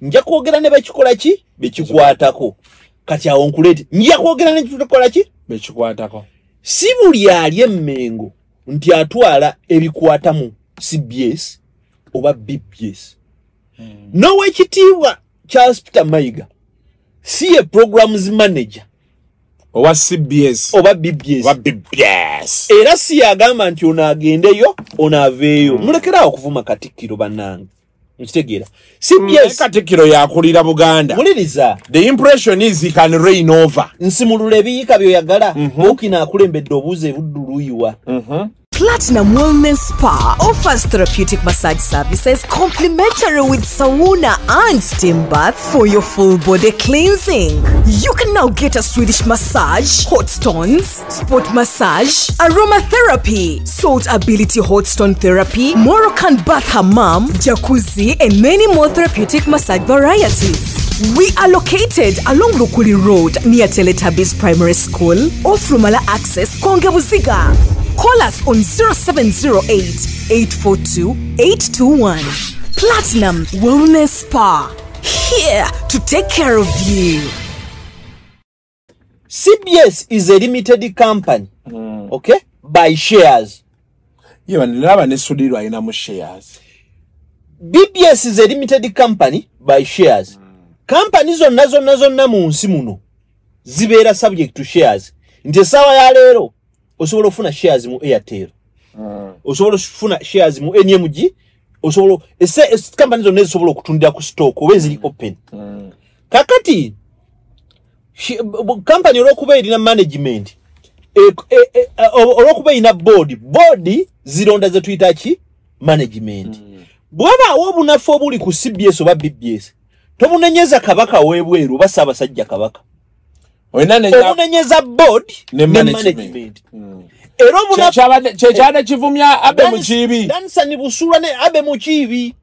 nja kwogera ne bekikola ki? Bekikwatako. Kati awo nkuleete nja kwogera ne kikola ki? Bekikwatako. Si buli ali emmengo nti atwala ebikwata mu cbs oba bbs n'owekitiibwa charles peter mayiga si ye programs manager owa cbs oba bbs owa bbs era si yagamba nti ono agendeyo ono aveeyo mulekerawo okuvuma katikkiro bannange. Nkitegeera. Naye cbs katikkiro yakulira buganda. Muliriza. The impression is he can reign over. Nsimulula ebiyiika byoyagala. Buukina akulembedde obuuza ebudduluyiwa Platinum Wellness Spa offers therapeutic massage services complimentary with sauna and steam bath for your full body cleansing. You can now get a Swedish massage, hot stones, sport massage, aromatherapy, salt ability hot stone therapy, Moroccan bath hammam, jacuzzi, and many more therapeutic massage varieties. We are located along Lukuli Road near Teletubbies Primary School, off Rumala Access, Konge Buziga. Call us on 0708 842 821. Platinum Wellness Spa. Here to take care of you. cbs is a limited company hmm. okay by shares yeba nalaba ne sudiru alinamu shares bbs is a limited company by shares hmm. Kampani zonna zonna zonna mu nsi muno zibeera subject to shares. Nti essaawa ya leero osobola okufuna shares mu airtel osobola okufuna shares mu nmg osobola ese- es- kampani zonna ezisobola okutundira ku stock oba eziri open. Kakati b- b- kampani olwokuba erina management e- e- e- olwokuba erina board board zironda ze tuyita ki? Management. Bwabaawo obunafu obuli ku cbs oba bbs tobunenyeza kabaka webweru oba saabasajja kabaka. Obunenyeza board Ne management. management. Era kyekyabadde kivumya abe mukiibi. Dansani busuula ne abe mukiibi.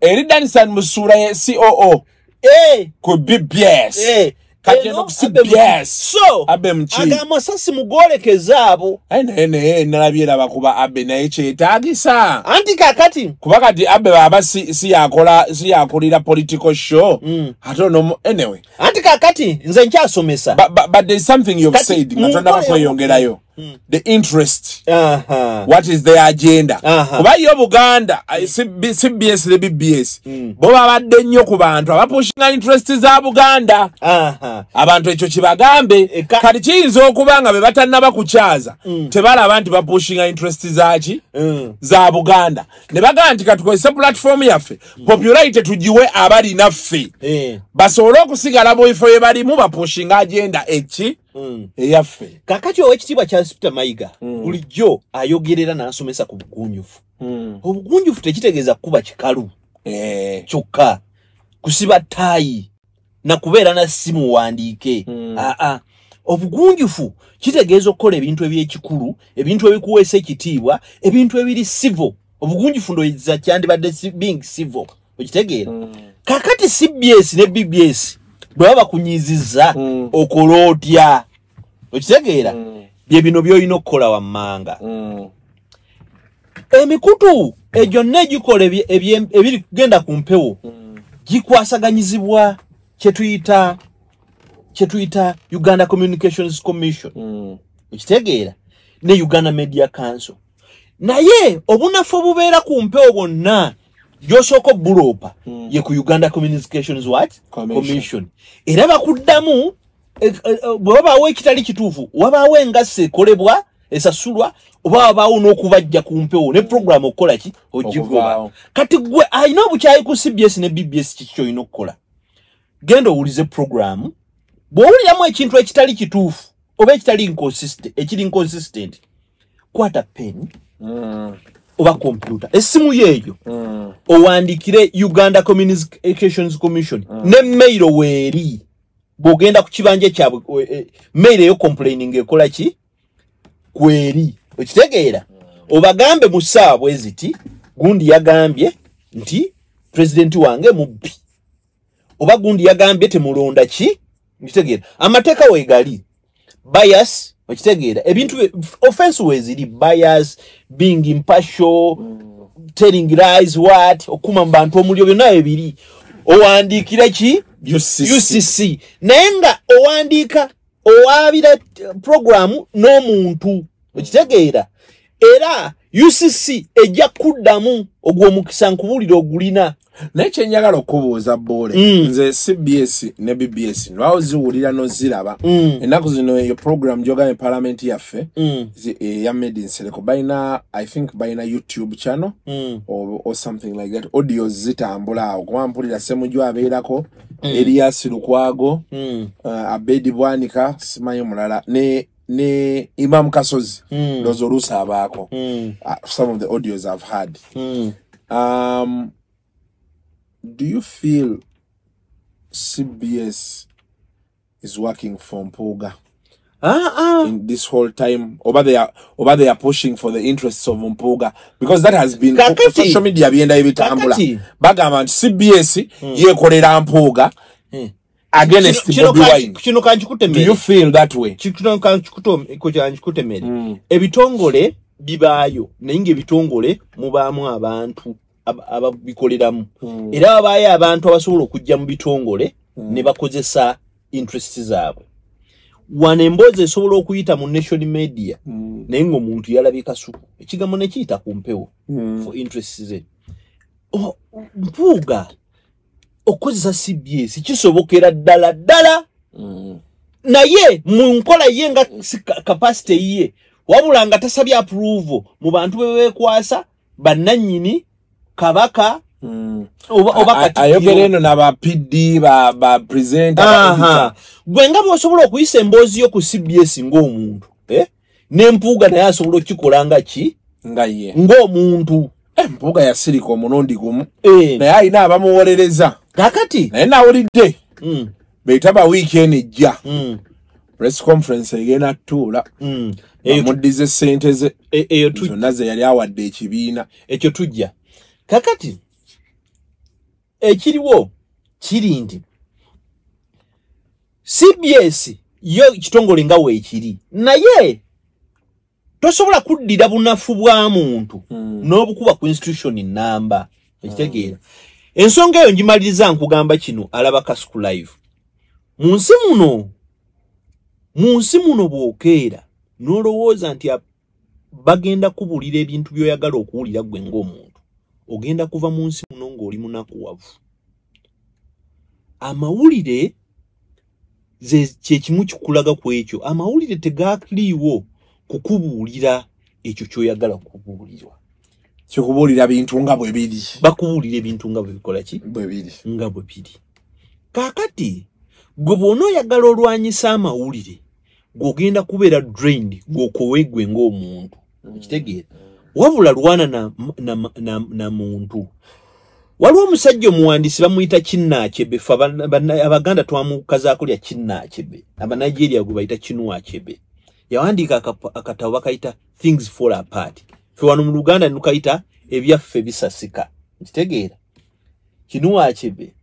Eri danison musuula ye coo Eh, ku bbs so abe mukiibi ag'amasasi mugolekeza abo aye naye naye nalabye eraba kuba abe naye kyetaagisa anti kakati. Kuba kati abe baba si yakola si yakulira political show. Ate ono anyway. Anti kakati nze nkyasomesa. But, there's something you've said nga nkola kweyongerayo the interest. Aha. what is their agenda? Aha. kuba yo buganda CB cbs ne bbs bo babadde nnyo ku bantu abapushinga interest za buganda. Aha. abantu ekyo kibagambe. E, ka- kati kiyinza okuba nga be batannaba kukyaza tebalaba nti bapushinga interest zaki Mm. za buganda. Ne bagamba nti katukozese platform yaffe popularity tugiwe abali naffe. Eh. basobole okusigala mu bifo bye balimu bapushinga agenda eki Mm. Eyaffe. Kakati owekitiibwa charles peter mayiga bulijjo ayogerera n'asomesa ku bugunjufu. Obugunjufu tekitegeeza kuba kikalu. Eh. kyokka kusiba ttaayi na kubeera na ssimu wandiike. Aa obugunjufu kitegeeza okukola ebintu ebyekikulu ebintu ebikuweesa ekitiibwa ebintu ebiri civil. Obugunjufu ndoyeza kyandibadde being civil. Okitegeera. Kakati cbs ne bbs bwe baba bakunyiizizza okola otya okitegeera? Bye bino byolina okukola wammanga. Emikutu egyo ne egikola ebiri kugenda ku mpewo. Gikwasaganyizibwa kyetuyita kyetuyita uganda communications commission. Ekitegeera ne uganda media council. Naye obunafu obubeera ku mpewo bwonna gyosooka obulopa ye ku uganda communications what? Commission. commission. Era bakuddamu eh, eh, eh, bwe wabaawo ekitali kituufu wabaawo engasse ekolebwa esasulwa oba wabaawo n'okubajja ku mpewo ne programu okukola ki? Ogigoba kati gwe alina obukyayi ku cbs ne bbs kiki kyolina okukola? Genda owulize programu bw'owuliramu ekintu ekitali kituufu oba ekitali inconsistent- ekiri inconsistent kwata pen oba kompyuta essimu yeeyo owandikire uganda communications commission. Ne mailo weeri. Bw'ogenda ku kibanja kyabwe e- e- mailo eyo complaining ekola ki? Kweri okitegeera? Obagambe mu ssaawa bwe ziti gundi yagambye nti pulezidenti wange mubbi. Oba gundi yagambye temulonda ki? Okitegeera. Amateeka weegali. Bias okitegeera ebintu offense weeziri bias being impartial telling lies what okuma mu bantu omulyo byonna ebiri. Owandiikira ki? UCC. ucc naye nga owandiika owaabira eh, programu n'omuntu. Okitegeera. Era ucc ejja kuddamu ogwo omukisa nkubuulira ogulina naye kyenjagala okubuuza bole Mm. nze cbs ne bbs lwawo ziwulira noziraba. Mm. ennaku zino eyo program gyogambye palamenti yaffe Mm, eya made in sereko balina i think balina youtube channel or, or something like that. Audios zitambula awo. Kuba mpulira semujju abeerako elias lukwago uh, abedi bwanika simanyi mulala ne ne imam kasozi ndowooza oluusi abaako. Uh, some of the audios i've had. Um, do you feel cbs is working for mpuga? Ah, ah. in this whole time oba they are oba they are pushing for the interests of mpuga because that has been Kakati. social media byenda ebitambula Kakati. bagamba nti cbs yekolera mpuga Hmm. against Kino- bobi ka- wine. kino do you feel that way? Kino kankikutemere ebitongole bibaayo naye ngaebitongole mubaamu abantu. ab- ababikoleramu. Era babaayo abantu abasobola okujja mu bitongole ne bakozesa interest zaabwe. Wano emboozi esobola okuyita mu nation media naye ngaomuntu yalabye kasuku ekigambo ne kiyita ku mpewo for interest ze. Mpuuga okukozesa cbs kisobokera ddala ddala. Naye mu nkola ye nga si ka- capacity ye wabula nga tasabye approval mu bantu be bekwasa bannannyini kabaka? Katikkiro. ayogera eno naba pd ba, editor. gwe nga bw'osobola okuyisa emboozi yo ku cbs ng'omuntu eh? n'empuuga naye asobola okukikola nga ki? Nga ye. Ng'omuntu. Eh, mpuuga yasirika omulundi gumu. Eh. naye alina abamuwolereza. Kakati? Naye nawulidde. Mm, beetaba wiiki eno ejja. Mm, press conference egenda tutuula mm. eyo tu- amuddize sente ze. e- zonna ze yali awadde ekibiina. Ekyo tujja kakati ekiriwo kiri nti cbs yo kitongole nga weekiri naye tosobola kuddira bunafu bwa muntu n'obukuba ku institution namba ekitegeera. Ensonga eyo ngimaliriza nkugamba kino alaba kasuku live. Mu nsi muno mu nsi muno bw'okeera n'olowooza nti bagenda kubuulira ebintu by'oyagala okuwulira gwe ng'omuntu ogenda kuva mu nsi muno ng'oli munakuwavu amawulire kyekimu kikulaga ku ekyo amawulire tegaaliiwo kukubuulira ekyo ky'oyagala kubuulirwa kikubuulira bintu nga bwe biri. Bakubuulira ebintu nga bwe bikola ki? Bwe biri. Nga bwe biri. Kaakati gwe bw'ona oyagala olwanyisa amawulire gweogenda kubeera drained gweokowe gwe ng'omuntu. Okitegeera wabula lwana na, na, na, na muntu. Waliwo omusajja omuwandiisi bamuyita kinnakyebe fe aba- aba- abaganda twamukazaako lya kinnakyebe abanigeria gwe bayita kinwachebe yawandiika akatabo bakayita things fall apart. Fe wano mu luganda nukayita ebyaffe bisasika. Nkitegeera. Kinwachebe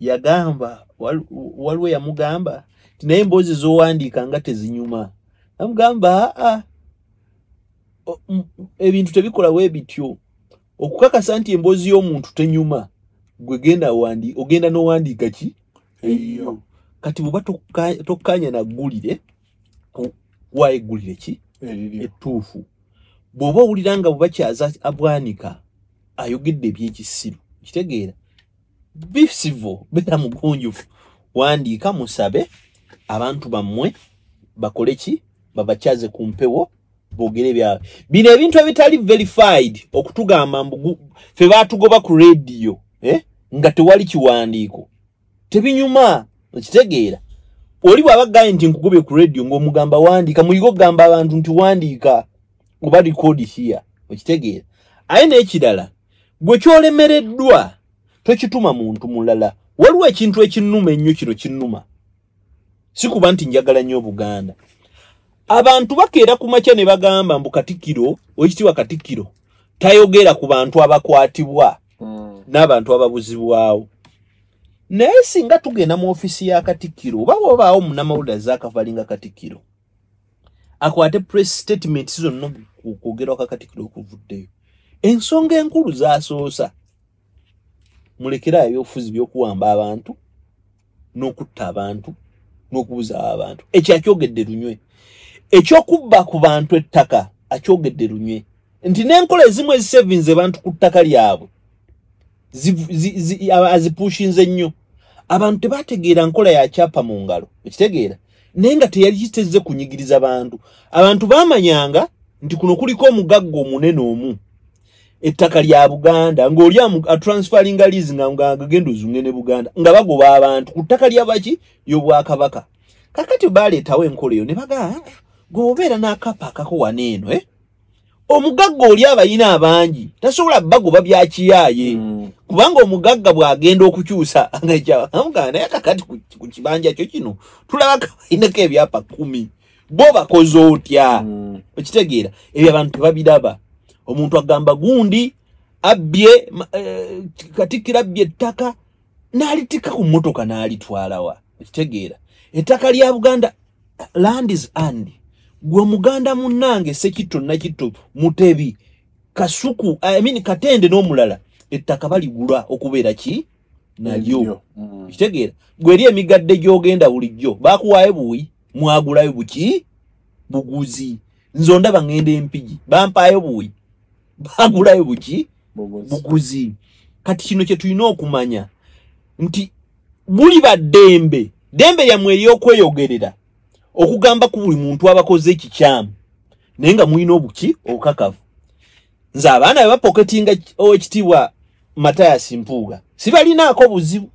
yagamba wal- waliwo yamugamba ti naye emboozi z'owandiika nga tezinyuma. Namugamba aa ebintu tebikola bwe bityo okukakasa nti emboozi y'omuntu tenyuma. Gwe genda wandi ogenda n'owandiika ki? Eyo. Kati bw'oba tokka- tokkanya naggulire wa eggulire ki? Ettuufu. Bw'oba owulira nga bwebakyaza abwanika ayogedde ebyekisiru. Kitegeera. Bisivo beera mugunjufu wandiika musabe abantu bammwe bakole ki? Babakyaze ku mpewo boogere byabwe. Bino ebintu ebitali verified okutugamba fe baatugoba ku rediyo eh? nga tewali kiwandiiko. Tebinyuma okitegeera oli bw'abagaye nti nkugobye ku rediyo ng'omugamba wandiika muyiga okugamba abantu nti wandiika oba rikodi hiya okitegeera aye n'ekirala gwe kyolemereddwa tokituma muntu mulala. Waliwo ekintu ekinnuma ennyo kino kinnuma. Si kuba nti njagala nnyo obuganda abantu bakeera ku makya ne bagamba mbu katikkiro wekitiibwa katikkiro tayogera ku bantu abakwatibwa n'abantu ababuzibwawo. Naye singa tugenda mu ofisi ya katikkiro oba wabaawo munamawulire azaakavalinga katikkiro. Akwate press statement zonna ku- kwogerwa kwa katikkiro okuvuddeyo. Ensonga enkulu zasoosa. Mulekerayo ebyobufuzi by'okuwamba abantu n'okutta abantu n'okubuza abantu. Ekyo akyogedde lunywe ekyokubba ku bantu ettaka akyogedde lunywe. Nti n'enkola ezimu ezisevinze bantu ku ttaka lyabwe azipushinze nnyo. Abantu tebategeera nkola ya kyapa mu ngalo ekitegeera naye nga teyali kitezze kunyigiriza bantu. Abantu bamanyanga nti kuno kuliko omugagga omunene omu ettaka lya buganda ng'oli amu- atransferinga lease nga nga agenda ozunge ne buganda nga bagoba abantu ku ttaka lyabaki y'obwakabaka. Kakati baleetawo enkola eyo ne bagamba "Ah, gwe obeera n'akapa akako wano eno eh? omugagga oli abayina abangi tasobola bagoba byakiyaaye kubanga omugagga bw'agenda okukyusa naye kakati ku kibanja kyo kino tulabako balinako ebyapa kumi bo bakoze otya? Okitegeera ebyo abantu tebabiraba omuntu agamba gundi abbye eh, katikkiro abbye ettaka n'alitika ku mmotoka n'alitwalawa okitegeera. Ettaka lya buganda land is and gwe omuganda munnange sekitto nakitto mutebi kasuku I mean, katende n'omulala ettaka baligula okubeera ki? Nalyo. Kitegeera. Gwe eri emigadde gy'ogenda bulijjo bakuwaayo buwi mwagulayo buki? Buguzi. Nze ondaba ŋŋenda empigi. Bampaayo buwi bagulayo buki? Buguzi. Kati kino kye tulina okumanya nti buli baddembe dembe yammwe ery'okweyogerera okugamba ku buli muntu abakoze ekikyamu naye nga mulina obuki obukakavu. Nze abaana be bapoketinga owekitiibwa matayasi mpuuga sibalinaako buzibu?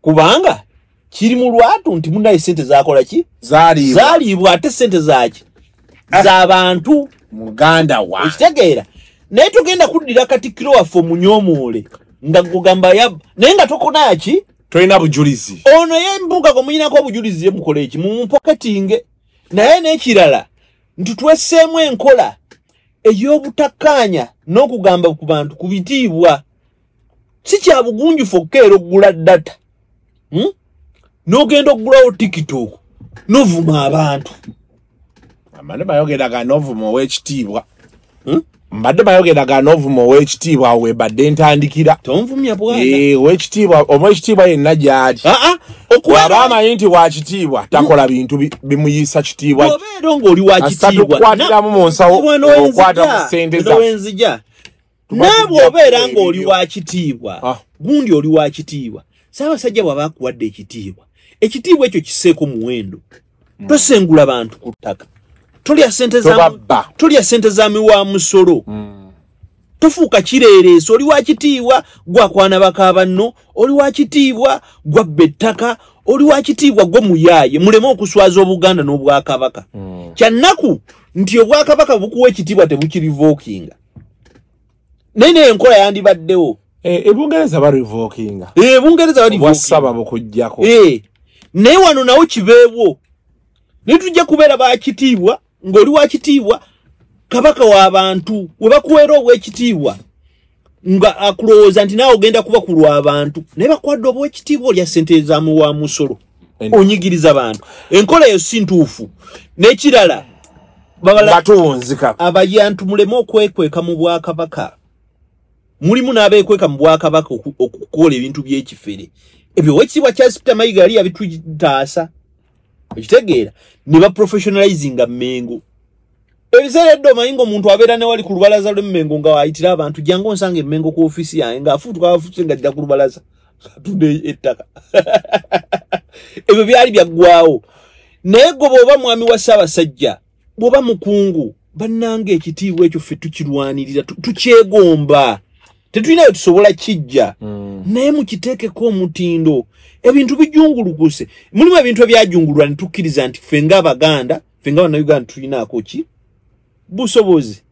Kubanga kiri mu lwatu nti munaye sente zakola ki? Zaaliibwa. Ate sente zaki z'abantu muganda wa. Okitegeera. Naye togenda kuddira katikkiro waffe omunyomoole nga gugamba naye nga tokonaki tolina bujulizi. Ono ye mbuga gwe mulinako obujulizi ye mukola eki? Mumupoketinge naye n'ekirala nti twesseemu enkola ey'obutakkaanya n'okugamba ku bantu ku bitiibwa. Si kya bugunjufu okukeera okugula data hmm? n'ogenda okugulawo tiktok n'ovuma abantu. Mbadde bayogeraga n'ovuma ow'ekitiibwa. Hmm? Mbadde bayogeraga n'ovuma ow'ekitiibwa awo webadde ntandikira. Tonvumya bwana Eh, ow'ekitiibwa omwekitiibwa yenna gyali. Aa bw'aba amanyi nti wakitiibwa takola bintu bi- bimuyisa kitiibwa. Obeera ng'oli wa kitiibwa tukwatiramu mu nsawo okwata ku ssente wano zaffe. wenzija Tuba naabwe obeera ng'oli wa kitiibwa Ah. gundi oli wa kitiibwa. Saabasajja bw'aba akuwadde ekitiibwa ekitiibwa ekyo kisseeko muwendo. Tosengula bantu ku ttaka tolya sente za Tobabba. tolya sente za miwa musolo. Tofuuka kireereeso oli wa kitiibwa gwakwana bakaaba nno oli wa kitiibwa gwabba ettaka oli wa kitiibwa gwe muyaaye. Muleme okuswaza obuganda n'obwakabaka. Kyannaku nti obwakabaka bukuwa ekitiibwa tebukirivookinga naye naye enkola yandibaddewo ebungereza barivokinga Eh, bungereza bali bwassaba bukujjako Eh, naye wano nawo kibeewo. Naye tujja kubeera bakitiibwa ng'oli wa kitiibwa kabaka w'abantu we bakuweera obwekitiibwa nga akulowooza nti naawe ogenda kuba ku lw'abantu naye bakuwadde obwekitiibwa olya ssente zamu wa musolo. En- onyigiriza bantu. Enkola eyo si ntuufu. N'ekirala babala nga tuwunzika abayantu muleme okwekweka mu bwakabaka. Mulimu n'abeekweka mu bwakabaka oku- okukola ebintu by'ekifere. Ebyo wekitiibwa kyasipita mayiga yali yabitutaasa okitegeera ne baprofessionalizinga mmengo ebiseera edda omanyi ngaomuntu abeera ne wali ku lubalaza lw'emmengo nga wayitira abantu jangu onsanga emmengo ku ofiisi yange ngaafuutuka afuuse nga ddira ku lubalaza atunda ettaka. Ebyo byali byaggwawo naye gwe bw'oba mwami wa ssaabasajja bw'oba mukungu bannanga ekitiibwa ekyo ffe tukirwanirira tu- tukyegomba. Tetulina bwe tusobola kijja naye mukiteekeko omutindo. Ebintu bijungulukuse. Mulimu ebintu ebyajungulwa ne tukkiriza nti ffe ng'abaganda ffe ng'abannayuganda tulinaako ki? Busobozi.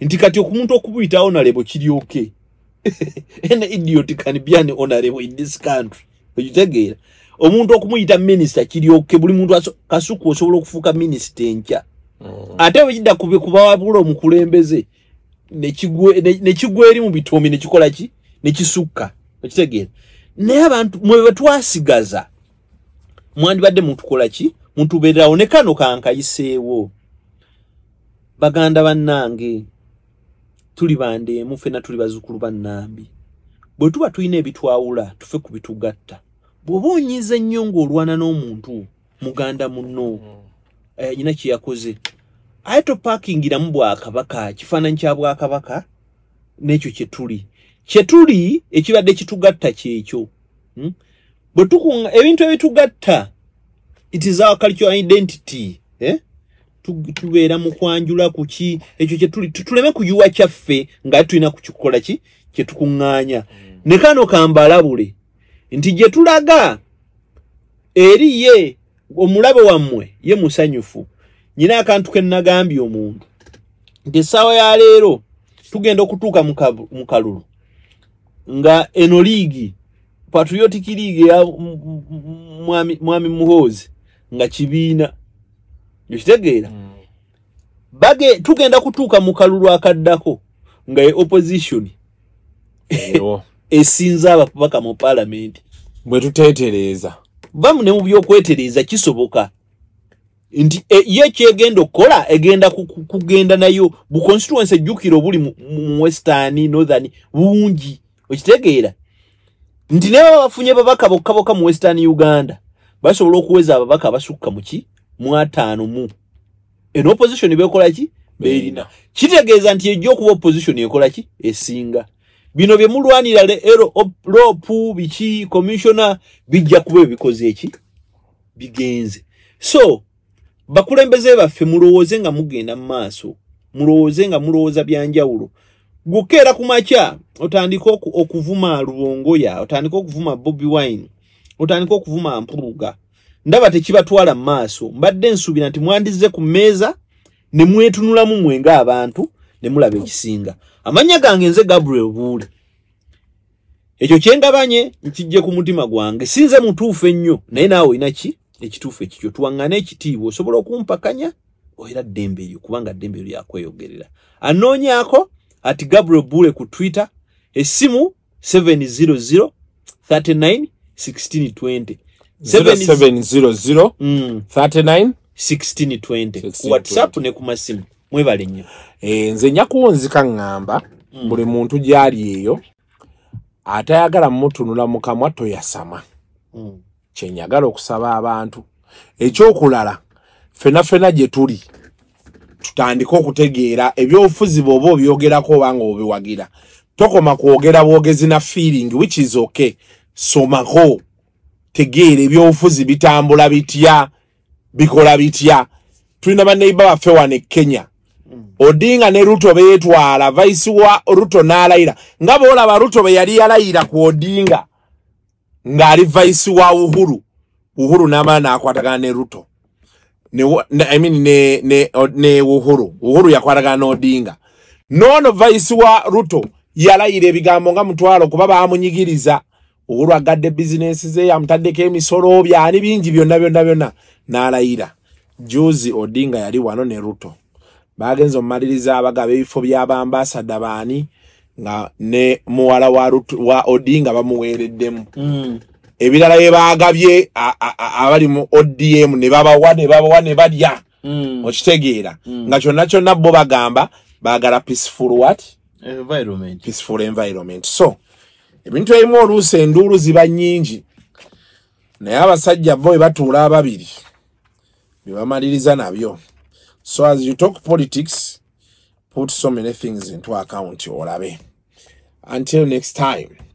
Nti kati okumuntu okubuyita honorable kiryoke. An idiot can be an honorable in this country. Okitegeera omuntu okumuyita minisita kiryoke buli muntu kasuku osobola okufuuka minisita enkya. Ate bwekidda kube kubawabula omukulembeze nekigwa eri mu bitoomi nekikola ki? Nekisukka okitegeera naye abantu mwe betwasigaza mwandibadde mutukola ki? Mutubeererawo ne kano kankayiseewo baganda bannange tuli bandeemu ffenna tuli bazzukulu bannambi. Bwe tuba tulina ebitwawula tufe ku bitugatta. Bw'oba onyiiza ennyo ng'olwana n'omuntu muganda munno eh, nyina kye yakoze aye topaakingiramu bwakabaka kifaananyi kya bwakabaka n'ekyo kye tuli kye tuli ekibadde kitugatta kyekyo Hmm? ebintu ebitugatta it is our cultural identity eh? Tu- tubeera mu kwanjula ku ki ekyo kye tuli tu- tuleme kuyuwa kyaffe nga tulina kukikola ki kye tukuŋŋaanya ne kano kambalabule nti gye tulaga eri ye omulabe wammwe ye musanyufu nyina akantu ke nagambye omuntu nti essaawa ya leero tugenda okutuuka mu kalulu nga eno liigi patriotic league eya mwami mwami muhoozi nga kibiina. Okitegeera? Bage tugenda kutuuka mu kalulu akaddako nga ye opposition esinza ababaka mu paalamenti bwe tuteetereeza bamu ne mu byokwetereeza kisoboka. Nti e, ye kyegenda okukola egenda ku- ku- kugenda nayo bu constituency ejjukira obuli mu, mu western northern bungi okitegeera nti ne baba bafunye babaka bokka bokka mu western uganda basobola okuweza ababaka abasukka mu ki? Mu ataano mu. Eno opposition bekola ki? Berina kitegeeza nti ejja okuba opposition ekola ki? Esinga. Bino bye mulwanira ropu biki commissioner bijja kuba ebikoze eki? Bigenze. So bakulembeze baffe mulowooze nga mugenda mu maaso mulowooze nga mulowooza byanjawulo gukeera ku makya otandike oku- okuvuma lubongoya otandike okuvuma bobi wine otandike okuvuma mpuluga ndaba tekibatwala mu maaso. Mbadde nsuubira nti mwandizze ku mmeeza ne mwetunulamu mwe ng'abantu ne mulaba ekisinga. Amannya gange nze gabriel buule. Ekyo kyengabanye nkijje ku mutima gwange. Sinze mutuufu ennyo naye naawe olina ki? Ekituufu ekikyo tuwaŋŋane ekitiibwa. Osobola okumpakanya? Oyera ddembe eryo kubanga ddembe eryo yakweyogerera anoonyaako ati gabriel buule ku twitter essimu 700 39 1620 0700 Mm, 39 1620 ku whatsapp ne ku masimu. Mwebale nnyo. Eh, nze nja kuwunzika ŋŋamba buli muntu gy'ali eyo atayagala mutunula mu kamwa toyasama. Mm. kyenyagala okusaba abantu. Ekyokulala fena fena gye tuli tutandike okutegeera ebyobufuzi bwoba obyogerako oba nga obiwagira. Tokoma kwogera bwogezi na feeling which is okay. Somako tegeera ebyobufuzi bitambula bitya bikola bitya. Tulina baneiba baffe wano e kenya. Odinga ne ruto beetwala vaisi wa ruto n'alayira. Nga boolaba ruto be yali yalayira ku odinga ng'ali vaisi wa uhuru. Uhuru n'amala n'akwatagana ne ruto ne, I mean, ne, ne, ne uhuru. Uhuru yakwatagana n'odinga noono vaisi wa ruto yalayira ebigambo nga mutwalo kuba baamunyigiriza uhuru agadde bizinesi ze yamutaddeko emisolo byani bingi byonna byonna byonna. N'alayira. Juzi odinga yali wano ne ruto. Bagenze omumaliriza abagaba ebifo by'abambasada baani nga ne muwala wa, Ruto- wa odinga bamuweereddemu ebirala bye baagabye abali mu odm ne babawa ne babawa ne balya okitegeera. Nga kyonna kyonna bo bagamba baagala peaceful what? Environment. Peaceful environment. So ebintu ebimu oluusi enduulu ziba nnyingi. Naye abasajja bo bwe batuula ababiri bebamaliriza nabyo. So as you talk politics put so many things into account olabe. Until next time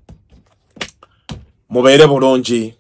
mubeere bulungi